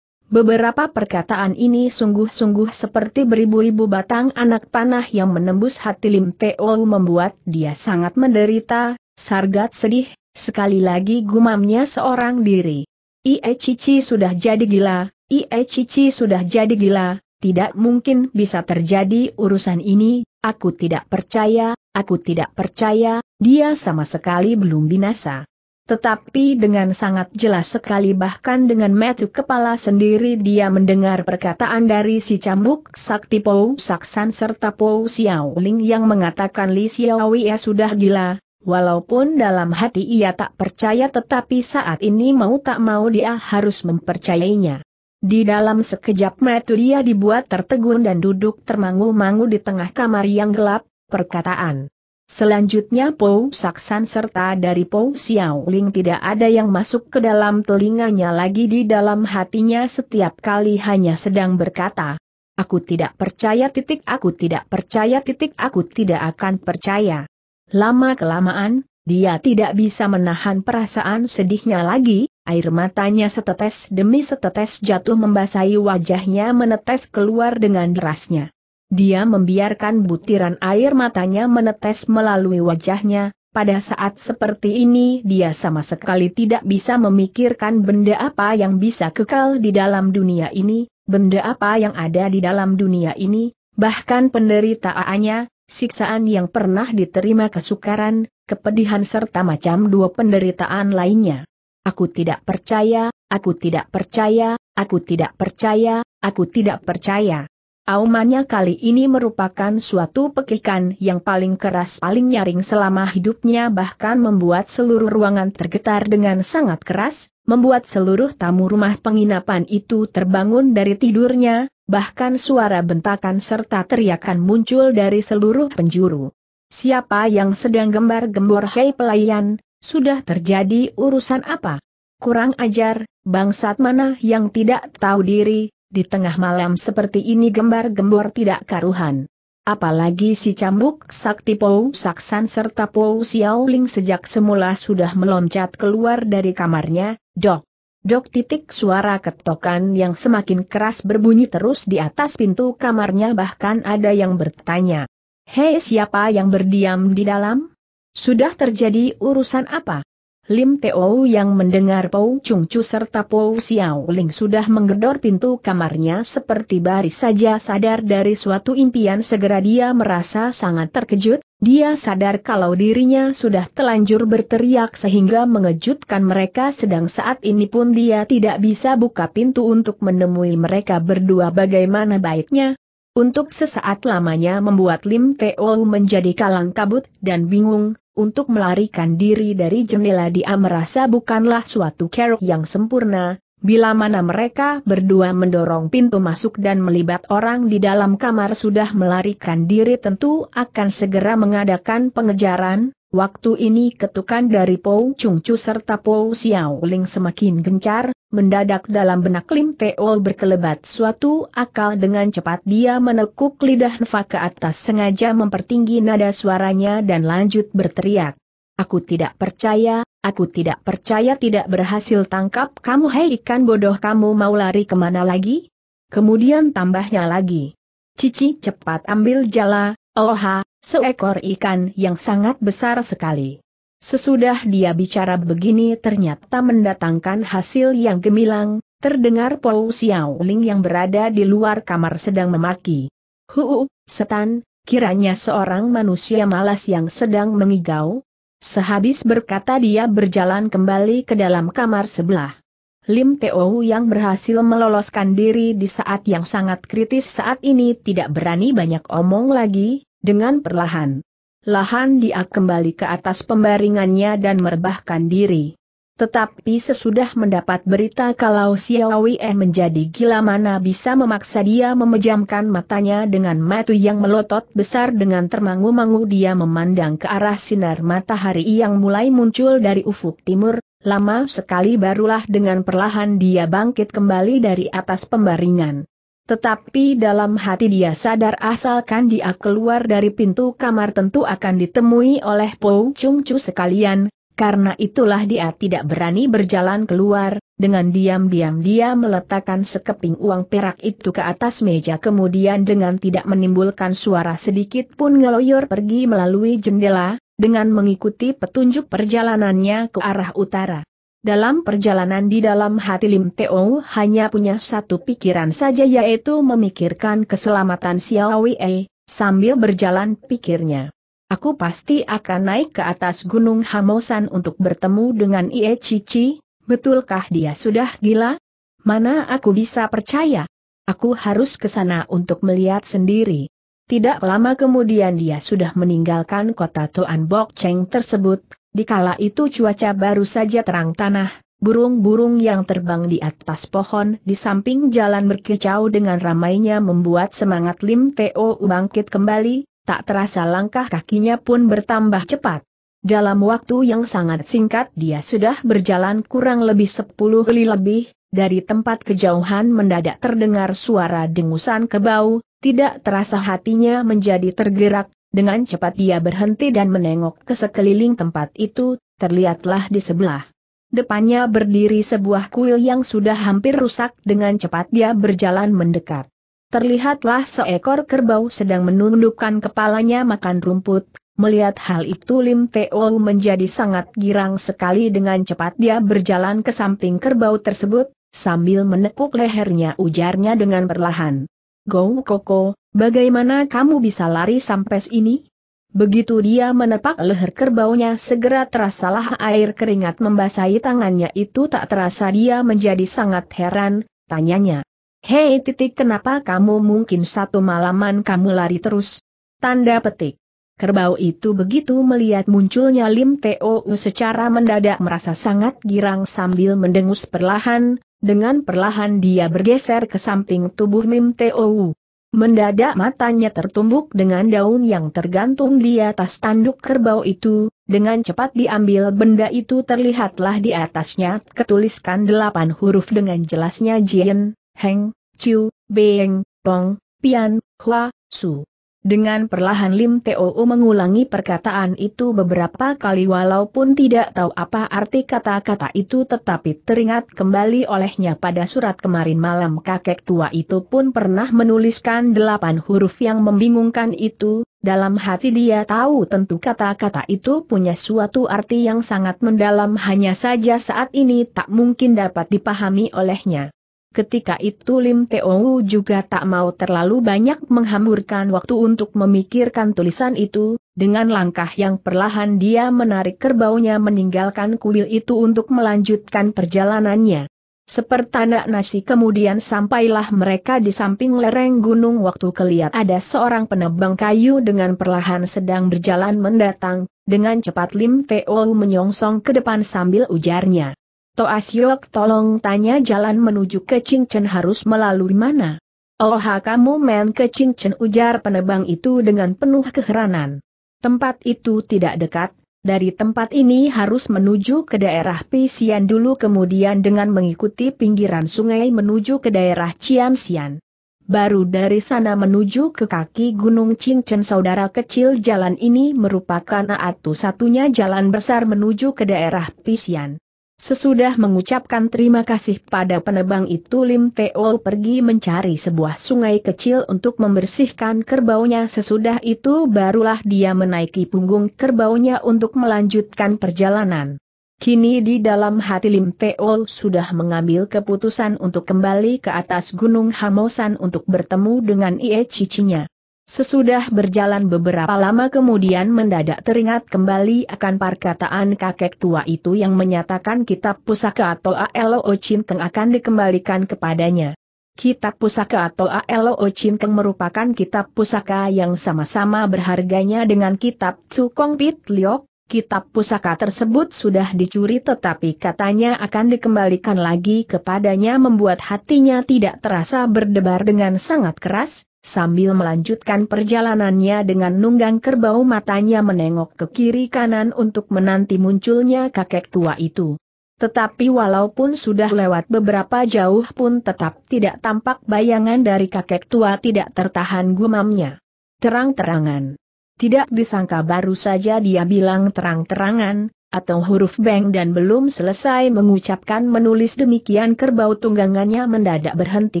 Beberapa perkataan ini sungguh-sungguh seperti beribu-ribu batang anak panah yang menembus hati Lim Teo membuat dia sangat menderita, sargat sedih, sekali lagi gumamnya seorang diri. Ie Cici sudah jadi gila, Ie Cici sudah jadi gila, tidak mungkin bisa terjadi urusan ini, aku tidak percaya, aku tidak percaya, dia sama sekali belum binasa. Tetapi dengan sangat jelas sekali bahkan dengan metu kepala sendiri dia mendengar perkataan dari si cambuk Sakti Pou Saksan serta Pou Xiao Ling yang mengatakan Li ya sudah gila, walaupun dalam hati ia tak percaya tetapi saat ini mau tak mau dia harus mempercayainya. Di dalam sekejap mata dia dibuat tertegun dan duduk termangu-mangu di tengah kamar yang gelap, perkataan. Selanjutnya Pou Saksan serta dari Pou Xiao Ling tidak ada yang masuk ke dalam telinganya lagi di dalam hatinya setiap kali hanya sedang berkata, Aku tidak percaya titik aku tidak percaya titik aku tidak akan percaya. Lama-kelamaan, dia tidak bisa menahan perasaan sedihnya lagi, air matanya setetes demi setetes jatuh membasahi wajahnya menetes keluar dengan derasnya. Dia membiarkan butiran air matanya menetes melalui wajahnya, pada saat seperti ini dia sama sekali tidak bisa memikirkan benda apa yang bisa kekal di dalam dunia ini, benda apa yang ada di dalam dunia ini, bahkan penderitaannya, siksaan yang pernah diterima kesukaran, kepedihan serta macam dua penderitaan lainnya. Aku tidak percaya, aku tidak percaya, aku tidak percaya, aku tidak percaya. Aumannya kali ini merupakan suatu pekikan yang paling keras paling nyaring selama hidupnya bahkan membuat seluruh ruangan tergetar dengan sangat keras, membuat seluruh tamu rumah penginapan itu terbangun dari tidurnya, bahkan suara bentakan serta teriakan muncul dari seluruh penjuru. Siapa yang sedang gembar-gembor hei pelayan, sudah terjadi urusan apa? Kurang ajar, bangsat mana yang tidak tahu diri, di tengah malam seperti ini gembar-gembor tidak karuhan. Apalagi si cambuk sakti Pou Saksan serta Pou Xiaoling sejak semula sudah meloncat keluar dari kamarnya, dok. Dok titik suara ketokan yang semakin keras berbunyi terus di atas pintu kamarnya bahkan ada yang bertanya. Hei siapa yang berdiam di dalam? Sudah terjadi urusan apa? Lim Teo yang mendengar Pou Chung Chu serta Pou Xiao Ling sudah menggedor pintu kamarnya seperti baris saja sadar dari suatu impian segera dia merasa sangat terkejut, dia sadar kalau dirinya sudah telanjur berteriak sehingga mengejutkan mereka sedang saat ini pun dia tidak bisa buka pintu untuk menemui mereka berdua bagaimana baiknya, untuk sesaat lamanya membuat Lim Teo menjadi kalang kabut dan bingung, untuk melarikan diri dari jendela dia merasa bukanlah suatu cara yang sempurna, bila mana mereka berdua mendorong pintu masuk dan melibat orang di dalam kamar sudah melarikan diri tentu akan segera mengadakan pengejaran, Waktu ini ketukan dari Pou Chung Chu serta Pou Xiao Ling semakin gencar, mendadak dalam benak Lim Teo berkelebat suatu akal dengan cepat dia menekuk lidah Nfa ke atas sengaja mempertinggi nada suaranya dan lanjut berteriak. Aku tidak percaya, aku tidak percaya tidak berhasil tangkap kamu hei ikan bodoh kamu mau lari ke mana lagi? Kemudian tambahnya lagi. Cici cepat ambil jala, oha, Seekor ikan yang sangat besar sekali. Sesudah dia bicara begini ternyata mendatangkan hasil yang gemilang, terdengar Pou Xiao Ling yang berada di luar kamar sedang memaki. Huu, setan, kiranya seorang manusia malas yang sedang mengigau? Sehabis berkata dia berjalan kembali ke dalam kamar sebelah. Lim Teo yang berhasil meloloskan diri di saat yang sangat kritis saat ini tidak berani banyak omong lagi, dengan perlahan. Lahan dia kembali ke atas pembaringannya dan merebahkan diri. Tetapi sesudah mendapat berita kalau Xiao Wei menjadi gila mana bisa memaksa dia memejamkan matanya dengan mata yang melotot besar dengan termangu-mangu dia memandang ke arah sinar matahari yang mulai muncul dari ufuk timur, lama sekali barulah dengan perlahan dia bangkit kembali dari atas pembaringan. Tetapi dalam hati dia sadar asalkan dia keluar dari pintu kamar tentu akan ditemui oleh Pou Chung Chu sekalian, karena itulah dia tidak berani berjalan keluar, dengan diam-diam dia meletakkan sekeping uang perak itu ke atas meja kemudian dengan tidak menimbulkan suara sedikit pun ngeloyor pergi melalui jendela, dengan mengikuti petunjuk perjalanannya ke arah utara. Dalam perjalanan di dalam hati Lim Teo hanya punya satu pikiran saja yaitu memikirkan keselamatan Xiao Wei, sambil berjalan pikirnya. Aku pasti akan naik ke atas Gunung Hamosan untuk bertemu dengan Ie Cici, betulkah dia sudah gila? Mana aku bisa percaya? Aku harus ke sana untuk melihat sendiri. Tidak lama kemudian dia sudah meninggalkan kota Toan Bok Cheng tersebut, Dikala itu cuaca baru saja terang tanah, burung-burung yang terbang di atas pohon di samping jalan berkicau dengan ramainya membuat semangat Lim Teo bangkit kembali, tak terasa langkah kakinya pun bertambah cepat. Dalam waktu yang sangat singkat dia sudah berjalan kurang lebih sepuluh li lebih, dari tempat kejauhan mendadak terdengar suara dengusan kebau, tidak terasa hatinya menjadi tergerak, dengan cepat dia berhenti dan menengok ke sekeliling tempat itu, terlihatlah di sebelah. Depannya berdiri sebuah kuil yang sudah hampir rusak dengan cepat dia berjalan mendekat. Terlihatlah seekor kerbau sedang menundukkan kepalanya makan rumput, Melihat hal itu Lim Teo menjadi sangat girang sekali dengan cepat dia berjalan ke samping kerbau tersebut, sambil menepuk lehernya ujarnya dengan perlahan. Gou Koko, bagaimana kamu bisa lari sampai sini? Begitu dia menepak leher kerbaunya segera terasalah air keringat membasahi tangannya itu tak terasa dia menjadi sangat heran, tanyanya. Hei titik kenapa kamu mungkin satu malaman kamu lari terus? Tanda petik. Kerbau itu begitu melihat munculnya Lim Teo secara mendadak merasa sangat girang sambil mendengus perlahan, dengan perlahan dia bergeser ke samping tubuh Lim Teo. Mendadak matanya tertumbuk dengan daun yang tergantung di atas tanduk kerbau itu, dengan cepat diambil benda itu terlihatlah di atasnya ketuliskan delapan huruf dengan jelasnya Jien, Heng, Chu, Beng, Pong, Pian, Hua, Su. Dengan perlahan Lim Teo mengulangi perkataan itu beberapa kali walaupun tidak tahu apa arti kata-kata itu tetapi teringat kembali olehnya pada surat kemarin malam kakek tua itu pun pernah menuliskan delapan huruf yang membingungkan itu, dalam hati dia tahu tentu kata-kata itu punya suatu arti yang sangat mendalam hanya saja saat ini tak mungkin dapat dipahami olehnya. Ketika itu Lim Teo juga tak mau terlalu banyak menghamburkan waktu untuk memikirkan tulisan itu, dengan langkah yang perlahan dia menarik kerbaunya meninggalkan kuil itu untuk melanjutkan perjalanannya. Sepertanda nasi kemudian sampailah mereka di samping lereng gunung waktu kelihat ada seorang penebang kayu dengan perlahan sedang berjalan mendatang, dengan cepat Lim Teo menyongsong ke depan sambil ujarnya. Toa Siok tolong tanya jalan menuju ke Cincen harus melalui mana? Oh kamu main ke Cincen ujar penebang itu dengan penuh keheranan. Tempat itu tidak dekat, dari tempat ini harus menuju ke daerah Pisian dulu kemudian dengan mengikuti pinggiran sungai menuju ke daerah Ciansian. Baru dari sana menuju ke kaki Gunung Cincen saudara kecil jalan ini merupakan satu-satunya jalan besar menuju ke daerah Pisian. Sesudah mengucapkan terima kasih pada penebang itu Lim Teo pergi mencari sebuah sungai kecil untuk membersihkan kerbaunya sesudah itu barulah dia menaiki punggung kerbaunya untuk melanjutkan perjalanan. Kini di dalam hati Lim Teo sudah mengambil keputusan untuk kembali ke atas Gunung Hamosan untuk bertemu dengan Ie cicinya. Sesudah berjalan beberapa lama kemudian mendadak teringat kembali akan perkataan kakek tua itu yang menyatakan kitab pusaka atau ALO Keng akan dikembalikan kepadanya. Kitab pusaka atau ALO Keng merupakan kitab pusaka yang sama-sama berharganya dengan kitab Cukong Pit Liok. Kitab pusaka tersebut sudah dicuri tetapi katanya akan dikembalikan lagi kepadanya membuat hatinya tidak terasa berdebar dengan sangat keras, Sambil melanjutkan perjalanannya dengan nunggang kerbau matanya menengok ke kiri kanan untuk menanti munculnya kakek tua itu. Tetapi walaupun sudah lewat beberapa jauh pun tetap tidak tampak bayangan dari kakek tua tidak tertahan gumamnya. Terang-terangan. Tidak disangka baru saja dia bilang terang-terangan, atau huruf beng dan belum selesai mengucapkan menulis demikian kerbau tunggangannya mendadak berhenti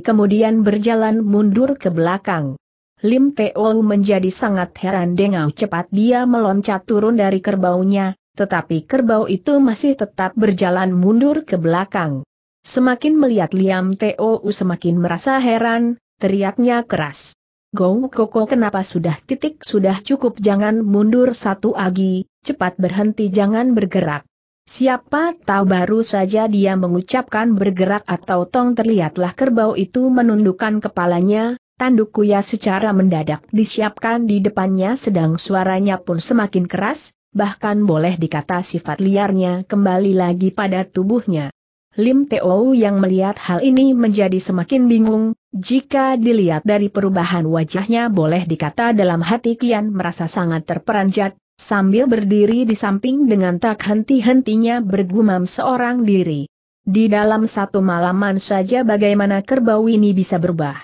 kemudian berjalan mundur ke belakang. Lim Teo menjadi sangat heran dengan cepat dia meloncat turun dari kerbaunya, tetapi kerbau itu masih tetap berjalan mundur ke belakang. Semakin melihat Liam Teo semakin merasa heran, teriaknya keras. Gou Koko kenapa sudah titik? Sudah cukup jangan mundur satu agi, cepat berhenti jangan bergerak. Siapa tahu baru saja dia mengucapkan bergerak atau tong terlihatlah kerbau itu menundukkan kepalanya, tanduk kuya secara mendadak disiapkan di depannya sedang suaranya pun semakin keras, bahkan boleh dikata sifat liarnya kembali lagi pada tubuhnya. Lim Teo yang melihat hal ini menjadi semakin bingung, jika dilihat dari perubahan wajahnya boleh dikata dalam hati Kian merasa sangat terperanjat, sambil berdiri di samping dengan tak henti-hentinya bergumam seorang diri. Di dalam satu malaman saja bagaimana kerbau ini bisa berubah.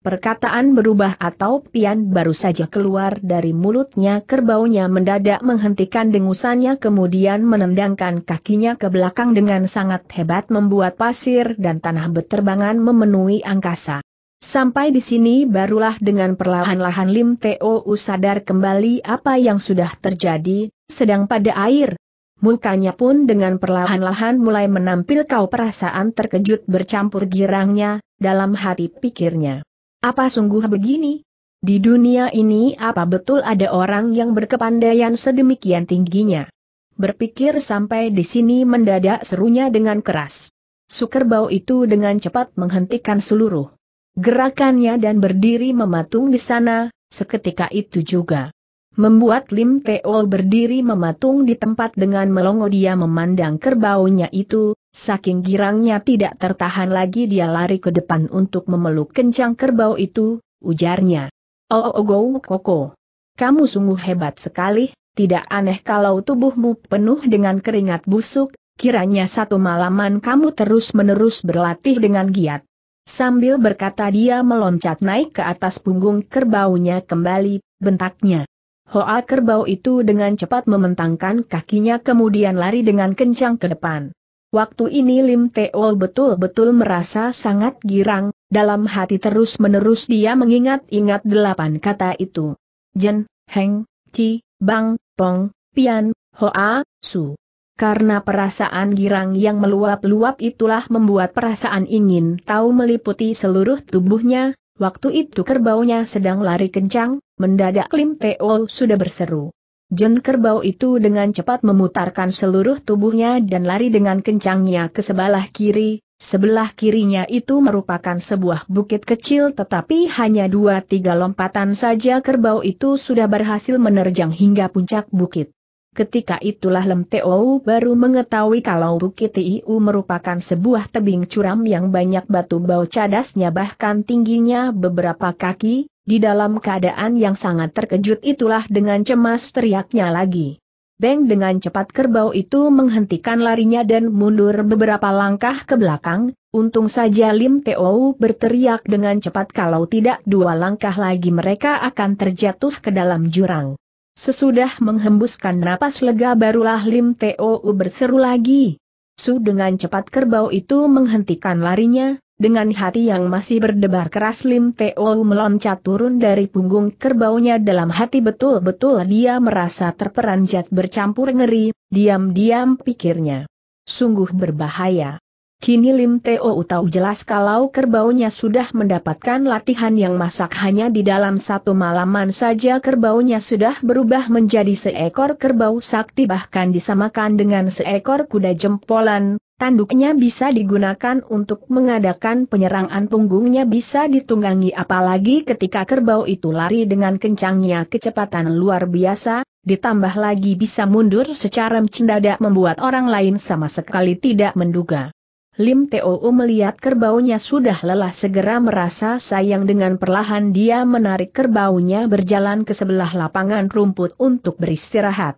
Perkataan berubah atau pian baru saja keluar dari mulutnya kerbaunya mendadak menghentikan dengusannya kemudian menendangkan kakinya ke belakang dengan sangat hebat membuat pasir dan tanah berterbangan memenuhi angkasa. Sampai di sini barulah dengan perlahan-lahan Lim Teo sadar kembali apa yang sudah terjadi, sedang pada air. Mukanya pun dengan perlahan-lahan mulai menampilkan perasaan terkejut bercampur girangnya, dalam hati pikirnya. Apa sungguh begini? Di dunia ini apa betul ada orang yang berkepandaian sedemikian tingginya? Berpikir sampai di sini mendadak serunya dengan keras. Sukerbau itu dengan cepat menghentikan seluruh gerakannya dan berdiri mematung di sana, seketika itu juga. Membuat Lim Teo berdiri mematung di tempat dengan melongo dia memandang kerbaunya itu, saking girangnya tidak tertahan lagi dia lari ke depan untuk memeluk kencang kerbau itu, ujarnya. Oh oh go koko. Kamu sungguh hebat sekali, tidak aneh kalau tubuhmu penuh dengan keringat busuk, kiranya satu malaman kamu terus-menerus berlatih dengan giat. Sambil berkata dia meloncat naik ke atas punggung kerbaunya kembali, bentaknya. Hoa kerbau itu dengan cepat mementangkan kakinya kemudian lari dengan kencang ke depan. Waktu ini Lim Teo betul-betul merasa sangat girang, dalam hati terus-menerus dia mengingat-ingat delapan kata itu. Jen, Heng, Ci, Bang, Pong, Pian, Hoa, Su. Karena perasaan girang yang meluap-luap itulah membuat perasaan ingin tahu meliputi seluruh tubuhnya, Waktu itu kerbaunya sedang lari kencang, mendadak Lim Teo sudah berseru. Jen kerbau itu dengan cepat memutarkan seluruh tubuhnya dan lari dengan kencangnya ke sebelah kiri, sebelah kirinya itu merupakan sebuah bukit kecil tetapi hanya dua tiga lompatan saja kerbau itu sudah berhasil menerjang hingga puncak bukit. Ketika itulah Lem Teo baru mengetahui kalau Bukit Tiu merupakan sebuah tebing curam yang banyak batu bau cadasnya bahkan tingginya beberapa kaki, di dalam keadaan yang sangat terkejut itulah dengan cemas teriaknya lagi. Beng dengan cepat kerbau itu menghentikan larinya dan mundur beberapa langkah ke belakang, untung saja Lim Teo berteriak dengan cepat kalau tidak dua langkah lagi mereka akan terjatuh ke dalam jurang. Sesudah menghembuskan napas lega barulah Lim Teo berseru lagi. Su dengan cepat kerbau itu menghentikan larinya, dengan hati yang masih berdebar keras Lim Teo meloncat turun dari punggung kerbaunya dalam hati betul-betul dia merasa terperanjat bercampur ngeri, diam-diam pikirnya. Sungguh berbahaya. Kini Lim Teo tahu jelas kalau kerbaunya sudah mendapatkan latihan yang masak hanya di dalam satu malaman saja kerbaunya sudah berubah menjadi seekor kerbau sakti bahkan disamakan dengan seekor kuda jempolan, tanduknya bisa digunakan untuk mengadakan penyerangan punggungnya bisa ditunggangi apalagi ketika kerbau itu lari dengan kencangnya kecepatan luar biasa, ditambah lagi bisa mundur secara mendadak membuat orang lain sama sekali tidak menduga. Lim Teo melihat kerbaunya sudah lelah segera merasa sayang dengan perlahan dia menarik kerbaunya berjalan ke sebelah lapangan rumput untuk beristirahat.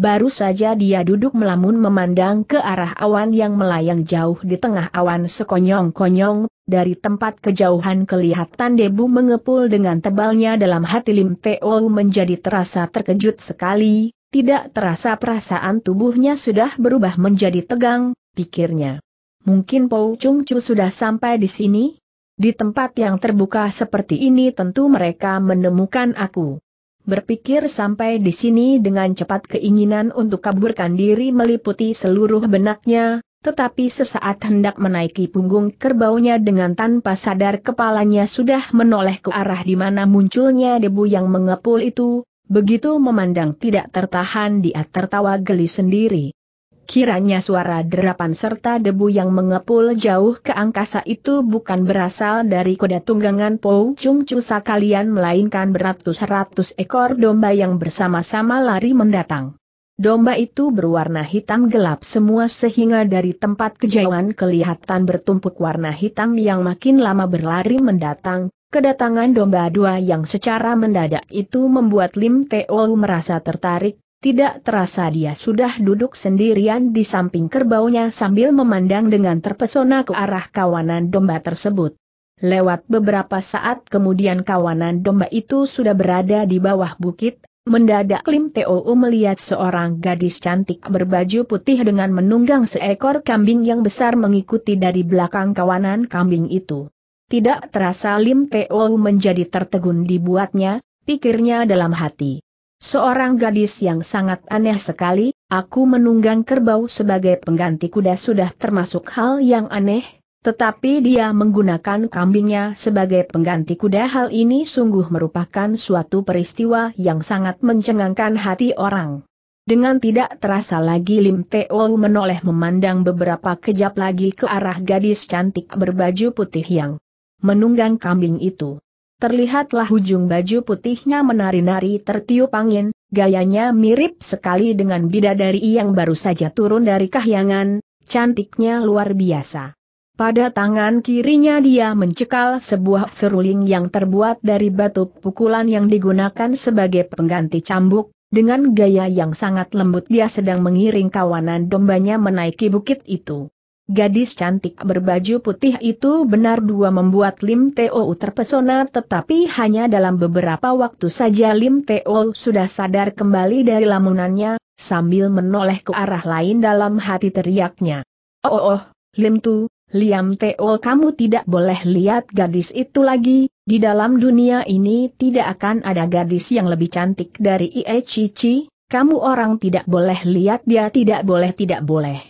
Baru saja dia duduk melamun memandang ke arah awan yang melayang jauh di tengah awan sekonyong-konyong, dari tempat kejauhan kelihatan debu mengepul dengan tebalnya dalam hati Lim Teo menjadi terasa terkejut sekali, tidak terasa perasaan tubuhnya sudah berubah menjadi tegang, pikirnya. Mungkin Pou Chung Chu sudah sampai di sini? Di tempat yang terbuka seperti ini tentu mereka menemukan aku. Berpikir sampai di sini dengan cepat keinginan untuk kaburkan diri meliputi seluruh benaknya, tetapi sesaat hendak menaiki punggung kerbaunya dengan tanpa sadar kepalanya sudah menoleh ke arah di mana munculnya debu yang mengepul itu, begitu memandang tidak tertahan dia tertawa geli sendiri. Kiranya suara derapan serta debu yang mengepul jauh ke angkasa itu bukan berasal dari kuda tunggangan Pou Chung Chu kalian melainkan beratus-ratus ekor domba yang bersama-sama lari mendatang. Domba itu berwarna hitam gelap semua sehingga dari tempat kejauhan kelihatan bertumpuk warna hitam yang makin lama berlari mendatang. Kedatangan domba dua yang secara mendadak itu membuat Lim Teo merasa tertarik, tidak terasa dia sudah duduk sendirian di samping kerbaunya sambil memandang dengan terpesona ke arah kawanan domba tersebut. Lewat beberapa saat kemudian kawanan domba itu sudah berada di bawah bukit, Mendadak Lim Teo melihat seorang gadis cantik berbaju putih dengan menunggang seekor kambing yang besar mengikuti dari belakang kawanan kambing itu. Tidak terasa Lim Teo menjadi tertegun dibuatnya, pikirnya dalam hati. Seorang gadis yang sangat aneh sekali, aku menunggang kerbau sebagai pengganti kuda sudah termasuk hal yang aneh, tetapi dia menggunakan kambingnya sebagai pengganti kuda hal ini sungguh merupakan suatu peristiwa yang sangat mencengangkan hati orang. Dengan tidak terasa lagi Lim Teo menoleh memandang beberapa kejap lagi ke arah gadis cantik berbaju putih yang menunggang kambing itu. Terlihatlah ujung baju putihnya menari-nari tertiup angin, gayanya mirip sekali dengan bidadari yang baru saja turun dari kahyangan, cantiknya luar biasa. Pada tangan kirinya dia mencekal sebuah seruling yang terbuat dari batu pukulan yang digunakan sebagai pengganti cambuk, dengan gaya yang sangat lembut dia sedang mengiring kawanan dombanya menaiki bukit itu. Gadis cantik berbaju putih itu benar dua membuat Lim Teo terpesona tetapi hanya dalam beberapa waktu saja Lim Teo sudah sadar kembali dari lamunannya, sambil menoleh ke arah lain dalam hati teriaknya. Oh oh, oh Lim Tu, Liam Teo kamu tidak boleh lihat gadis itu lagi, di dalam dunia ini tidak akan ada gadis yang lebih cantik dari Ie Cici, kamu orang tidak boleh lihat dia tidak boleh tidak boleh.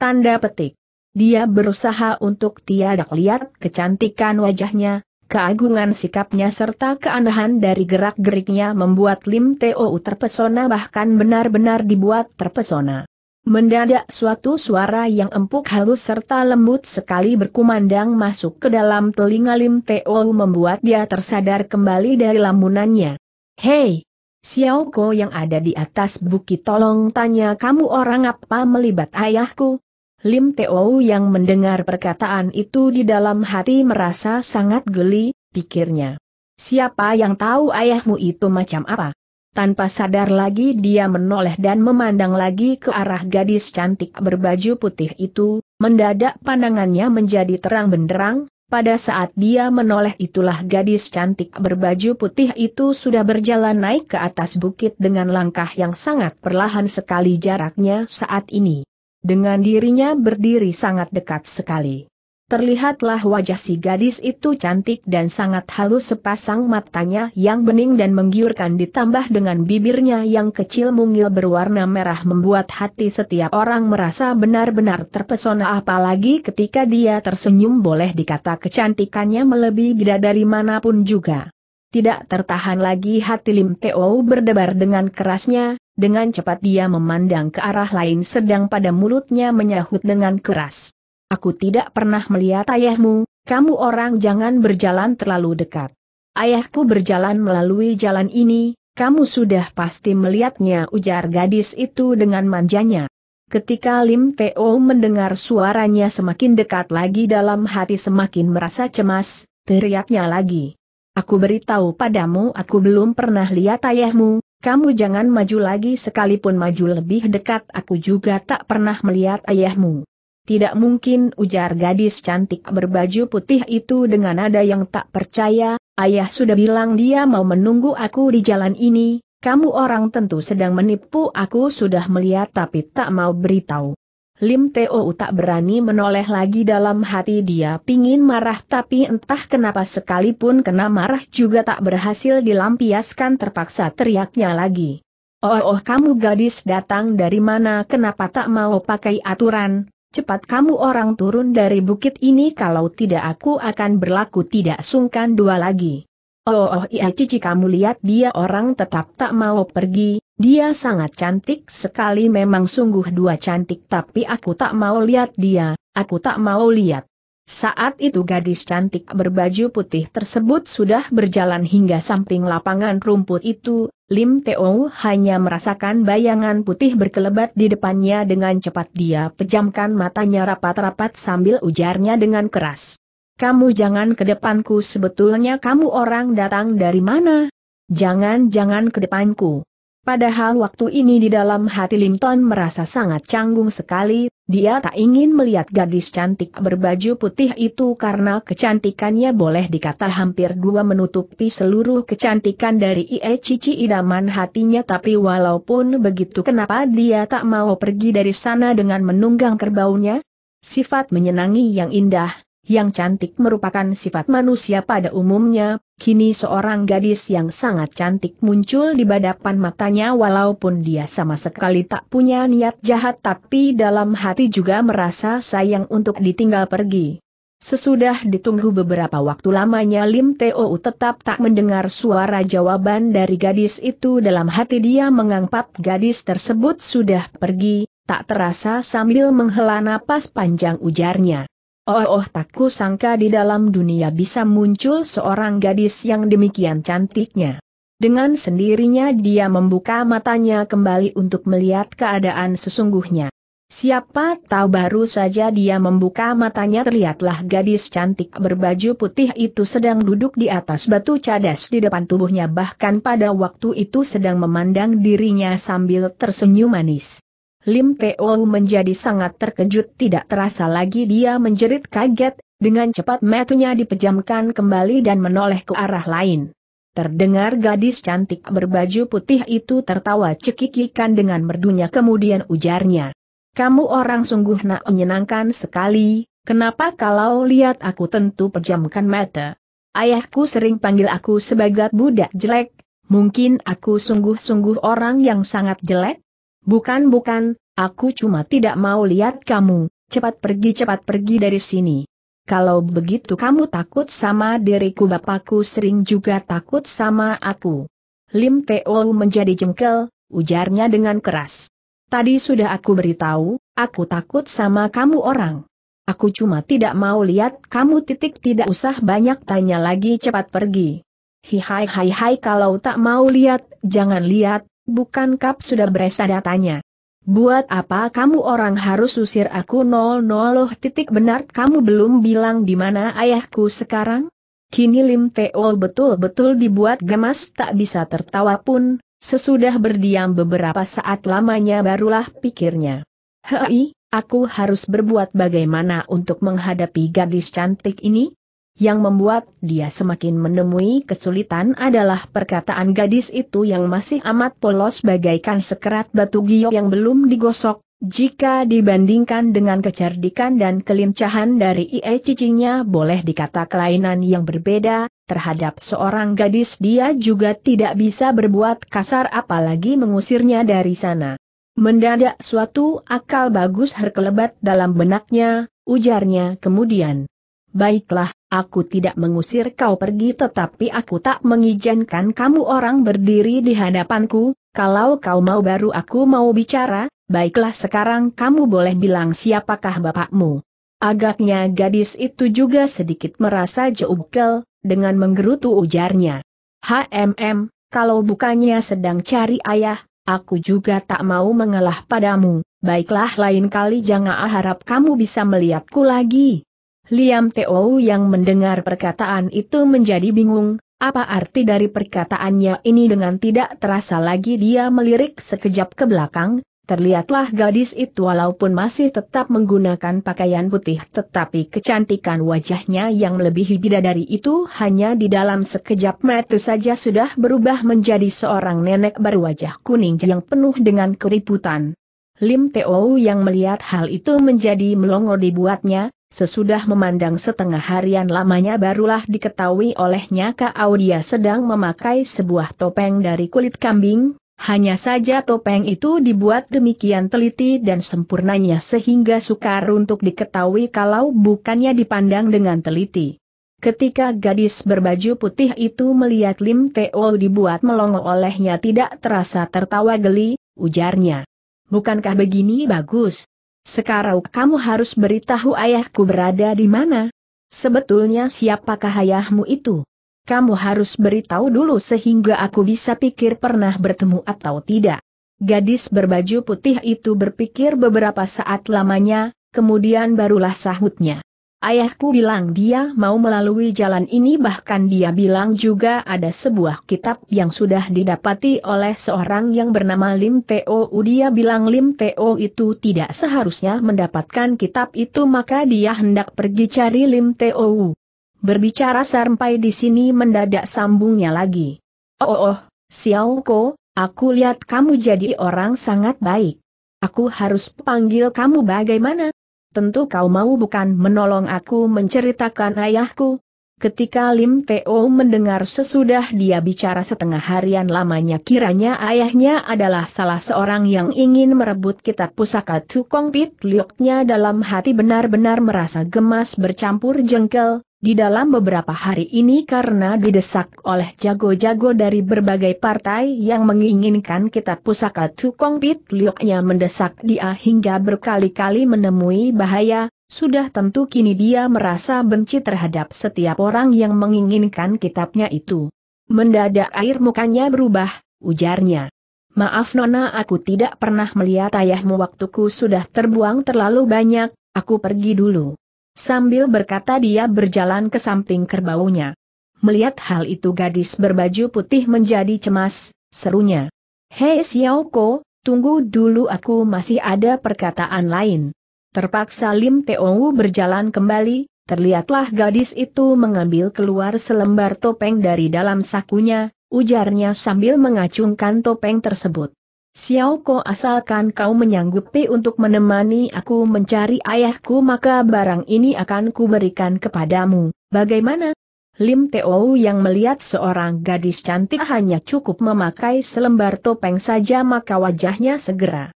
Tanda petik. Dia berusaha untuk tiada lihat kecantikan wajahnya, keagungan sikapnya serta keanehan dari gerak-geriknya membuat Lim Teo terpesona bahkan benar-benar dibuat terpesona. Mendadak suatu suara yang empuk halus serta lembut sekali berkumandang masuk ke dalam telinga Lim Teo membuat dia tersadar kembali dari lamunannya. Hei! Xiao Ko yang ada di atas bukit tolong tanya kamu orang apa melibat ayahku? Lim Teo yang mendengar perkataan itu di dalam hati merasa sangat geli, pikirnya. Siapa yang tahu ayahmu itu macam apa? Tanpa sadar lagi dia menoleh dan memandang lagi ke arah gadis cantik berbaju putih itu, mendadak pandangannya menjadi terang benderang, pada saat dia menoleh itulah gadis cantik berbaju putih itu sudah berjalan naik ke atas bukit dengan langkah yang sangat perlahan sekali jaraknya saat ini. Dengan dirinya berdiri sangat dekat sekali. Terlihatlah wajah si gadis itu cantik dan sangat halus sepasang matanya yang bening dan menggiurkan ditambah dengan bibirnya yang kecil mungil berwarna merah membuat hati setiap orang merasa benar-benar terpesona apalagi ketika dia tersenyum boleh dikata kecantikannya melebihi bidadari mana pun juga. Tidak tertahan lagi hati Lim Teo berdebar dengan kerasnya, dengan cepat dia memandang ke arah lain sedang pada mulutnya menyahut dengan keras. Aku tidak pernah melihat ayahmu, kamu orang jangan berjalan terlalu dekat. Ayahku berjalan melalui jalan ini, kamu sudah pasti melihatnya ujar gadis itu dengan manjanya. Ketika Lim Teo mendengar suaranya semakin dekat lagi dalam hati semakin merasa cemas, teriaknya lagi. Aku beritahu padamu aku belum pernah lihat ayahmu, kamu jangan maju lagi sekalipun maju lebih dekat aku juga tak pernah melihat ayahmu. Tidak mungkin ujar gadis cantik berbaju putih itu dengan nada yang tak percaya, ayah sudah bilang dia mau menunggu aku di jalan ini, kamu orang tentu sedang menipu aku sudah melihat tapi tak mau beritahu. Lim Teo tak berani menoleh lagi dalam hati dia pingin marah tapi entah kenapa sekalipun kena marah juga tak berhasil dilampiaskan terpaksa teriaknya lagi. Oh oh kamu gadis datang dari mana kenapa tak mau pakai aturan, cepat kamu orang turun dari bukit ini kalau tidak aku akan berlaku tidak sungkan dua lagi. Oh, oh iya cici kamu lihat dia orang tetap tak mau pergi, dia sangat cantik sekali memang sungguh dua cantik tapi aku tak mau lihat dia, aku tak mau lihat. Saat itu gadis cantik berbaju putih tersebut sudah berjalan hingga samping lapangan rumput itu, Lim Teo hanya merasakan bayangan putih berkelebat di depannya dengan cepat dia pejamkan matanya rapat-rapat sambil ujarnya dengan keras. Kamu jangan ke depanku sebetulnya kamu orang datang dari mana? Jangan-jangan ke depanku. Padahal waktu ini di dalam hati Linton merasa sangat canggung sekali, dia tak ingin melihat gadis cantik berbaju putih itu karena kecantikannya boleh dikata hampir dua menutupi seluruh kecantikan dari Ie Cici idaman hatinya tapi walaupun begitu kenapa dia tak mau pergi dari sana dengan menunggang kerbaunya? Sifat menyenangi yang indah, yang cantik merupakan sifat manusia pada umumnya, kini seorang gadis yang sangat cantik muncul di badapan matanya walaupun dia sama sekali tak punya niat jahat tapi dalam hati juga merasa sayang untuk ditinggal pergi. Sesudah ditunggu beberapa waktu lamanya Lim Teo tetap tak mendengar suara jawaban dari gadis itu dalam hati dia menganggap gadis tersebut sudah pergi, tak terasa sambil menghela napas panjang ujarnya. Oh oh tak sangka di dalam dunia bisa muncul seorang gadis yang demikian cantiknya. Dengan sendirinya dia membuka matanya kembali untuk melihat keadaan sesungguhnya. Siapa tahu baru saja dia membuka matanya terlihatlah gadis cantik berbaju putih itu sedang duduk di atas batu cadas di depan tubuhnya bahkan pada waktu itu sedang memandang dirinya sambil tersenyum manis. Lim Teo menjadi sangat terkejut tidak terasa lagi dia menjerit kaget, dengan cepat matanya dipejamkan kembali dan menoleh ke arah lain. Terdengar gadis cantik berbaju putih itu tertawa cekikikan dengan merdunya kemudian ujarnya. Kamu orang sungguh nak menyenangkan sekali, kenapa kalau lihat aku tentu pejamkan mata. Ayahku sering panggil aku sebagai budak jelek, mungkin aku sungguh-sungguh orang yang sangat jelek? Bukan-bukan, aku cuma tidak mau lihat kamu, cepat pergi cepat pergi dari sini. Kalau begitu kamu takut sama diriku bapakku sering juga takut sama aku. Lim Teo menjadi jengkel, ujarnya dengan keras. Tadi sudah aku beritahu, aku takut sama kamu orang. Aku cuma tidak mau lihat kamu titik tidak usah banyak tanya lagi cepat pergi. Hi hai hai hai kalau tak mau lihat, jangan lihat, Bukan kap sudah beresa datanya. Buat apa kamu orang harus usir aku nol nol loh titik benar kamu belum bilang di mana ayahku sekarang? Kini Lim Teo betul-betul dibuat gemas tak bisa tertawa pun, sesudah berdiam beberapa saat lamanya barulah pikirnya. Hei, aku harus berbuat bagaimana untuk menghadapi gadis cantik ini? Yang membuat dia semakin menemui kesulitan adalah perkataan gadis itu yang masih amat polos bagaikan sekerat batu giok yang belum digosok, jika dibandingkan dengan kecerdikan dan kelincahan dari Ie cicinya boleh dikata kelainan yang berbeda, terhadap seorang gadis dia juga tidak bisa berbuat kasar apalagi mengusirnya dari sana. Mendadak suatu akal bagus herkelebat dalam benaknya, ujarnya kemudian. Baiklah, aku tidak mengusir kau pergi tetapi aku tak mengizinkan kamu orang berdiri di hadapanku, kalau kau mau baru aku mau bicara, baiklah sekarang kamu boleh bilang siapakah bapakmu. Agaknya gadis itu juga sedikit merasa jeukel, dengan menggerutu ujarnya. HMM, kalau bukannya sedang cari ayah, aku juga tak mau mengalah padamu, baiklah lain kali jangan harap kamu bisa melihatku lagi. Liam Teo yang mendengar perkataan itu menjadi bingung, apa arti dari perkataannya ini dengan tidak terasa lagi dia melirik sekejap ke belakang, terlihatlah gadis itu walaupun masih tetap menggunakan pakaian putih tetapi kecantikan wajahnya yang lebih bidadari itu hanya di dalam sekejap mata saja sudah berubah menjadi seorang nenek berwajah kuning yang penuh dengan keriputan. Lim Teo yang melihat hal itu menjadi melongo dibuatnya, Sesudah memandang setengah harian lamanya barulah diketahui olehnya Kak dia sedang memakai sebuah topeng dari kulit kambing, hanya saja topeng itu dibuat demikian teliti dan sempurnanya sehingga sukar untuk diketahui kalau bukannya dipandang dengan teliti. Ketika gadis berbaju putih itu melihat Lim Teo dibuat melongo olehnya tidak terasa tertawa geli, ujarnya. Bukankah begini bagus? Sekarang kamu harus beritahu ayahku berada di mana. Sebetulnya siapakah ayahmu itu? Kamu harus beritahu dulu sehingga aku bisa pikir pernah bertemu atau tidak. Gadis berbaju putih itu berpikir beberapa saat lamanya, kemudian barulah sahutnya. Ayahku bilang dia mau melalui jalan ini bahkan dia bilang juga ada sebuah kitab yang sudah didapati oleh seorang yang bernama Lim Teo. Dia bilang Lim Teo itu tidak seharusnya mendapatkan kitab itu maka dia hendak pergi cari Lim Teo. Berbicara sampai di sini mendadak sambungnya lagi. Oh oh, Xiao Ko, aku lihat kamu jadi orang sangat baik. Aku harus panggil kamu bagaimana? Tentu kau mau bukan menolong aku menceritakan ayahku? Ketika Lim Teo mendengar sesudah dia bicara setengah harian lamanya kiranya ayahnya adalah salah seorang yang ingin merebut kitab pusaka Tukong Pit Lioknya dalam hati benar-benar merasa gemas bercampur jengkel, di dalam beberapa hari ini karena didesak oleh jago-jago dari berbagai partai yang menginginkan kitab pusaka Tukong Pit Lioknya mendesak dia hingga berkali-kali menemui bahaya, sudah tentu kini dia merasa benci terhadap setiap orang yang menginginkan kitabnya itu. Mendadak air mukanya berubah, ujarnya. Maaf Nona aku tidak pernah melihat ayahmu waktuku sudah terbuang terlalu banyak, aku pergi dulu. Sambil berkata dia berjalan ke samping kerbaunya. Melihat hal itu gadis berbaju putih menjadi cemas, serunya. Hei Xiaoko, tunggu dulu aku masih ada perkataan lain. Terpaksa Lim Teowu berjalan kembali, terlihatlah gadis itu mengambil keluar selembar topeng dari dalam sakunya, ujarnya sambil mengacungkan topeng tersebut. Xiao Ko asalkan kau menyanggupi untuk menemani aku mencari ayahku maka barang ini akan kuberikan kepadamu, bagaimana? Lim Teo yang melihat seorang gadis cantik hanya cukup memakai selembar topeng saja maka wajahnya segera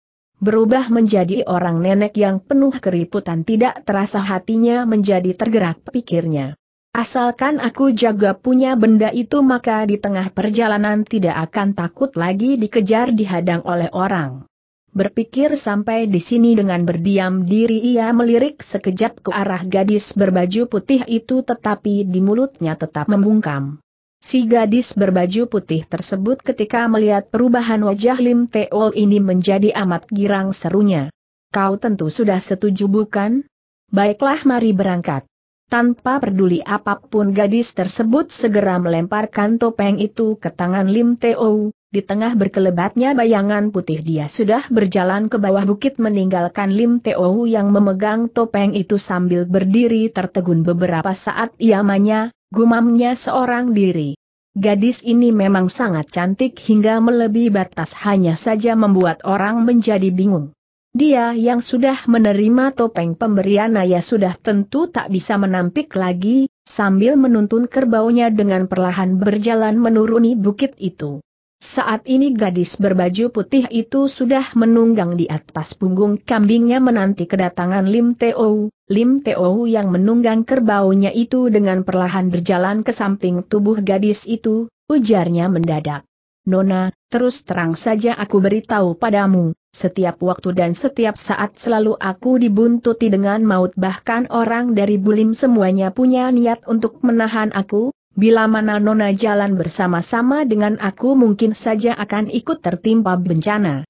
berubah menjadi orang nenek yang penuh keriputan tidak terasa hatinya menjadi tergerak pikirnya. Asalkan aku jaga punya benda itu maka di tengah perjalanan tidak akan takut lagi dikejar dihadang oleh orang. Berpikir sampai di sini dengan berdiam diri ia melirik sekejap ke arah gadis berbaju putih itu tetapi di mulutnya tetap membungkam. Si gadis berbaju putih tersebut ketika melihat perubahan wajah Lim Teol ini menjadi amat girang serunya. Kau tentu sudah setuju bukan? Baiklah mari berangkat. Tanpa peduli apa pun gadis tersebut segera melemparkan topeng itu ke tangan Lim Teo, di tengah berkelebatnya bayangan putih dia sudah berjalan ke bawah bukit meninggalkan Lim Teo yang memegang topeng itu sambil berdiri tertegun beberapa saat iamanya, gumamnya seorang diri. Gadis ini memang sangat cantik hingga melebihi batas hanya saja membuat orang menjadi bingung. Dia yang sudah menerima topeng pemberian ayah sudah tentu tak bisa menampik lagi, sambil menuntun kerbaunya dengan perlahan berjalan menuruni bukit itu. Saat ini gadis berbaju putih itu sudah menunggang di atas punggung kambingnya menanti kedatangan Lim Teo. Lim Teo yang menunggang kerbaunya itu dengan perlahan berjalan ke samping tubuh gadis itu, ujarnya mendadak. Nona, terus terang saja aku beritahu padamu, setiap waktu dan setiap saat selalu aku dibuntuti dengan maut bahkan orang dari Bulim semuanya punya niat untuk menahan aku, bila mana Nona jalan bersama-sama dengan aku mungkin saja akan ikut tertimpa bencana.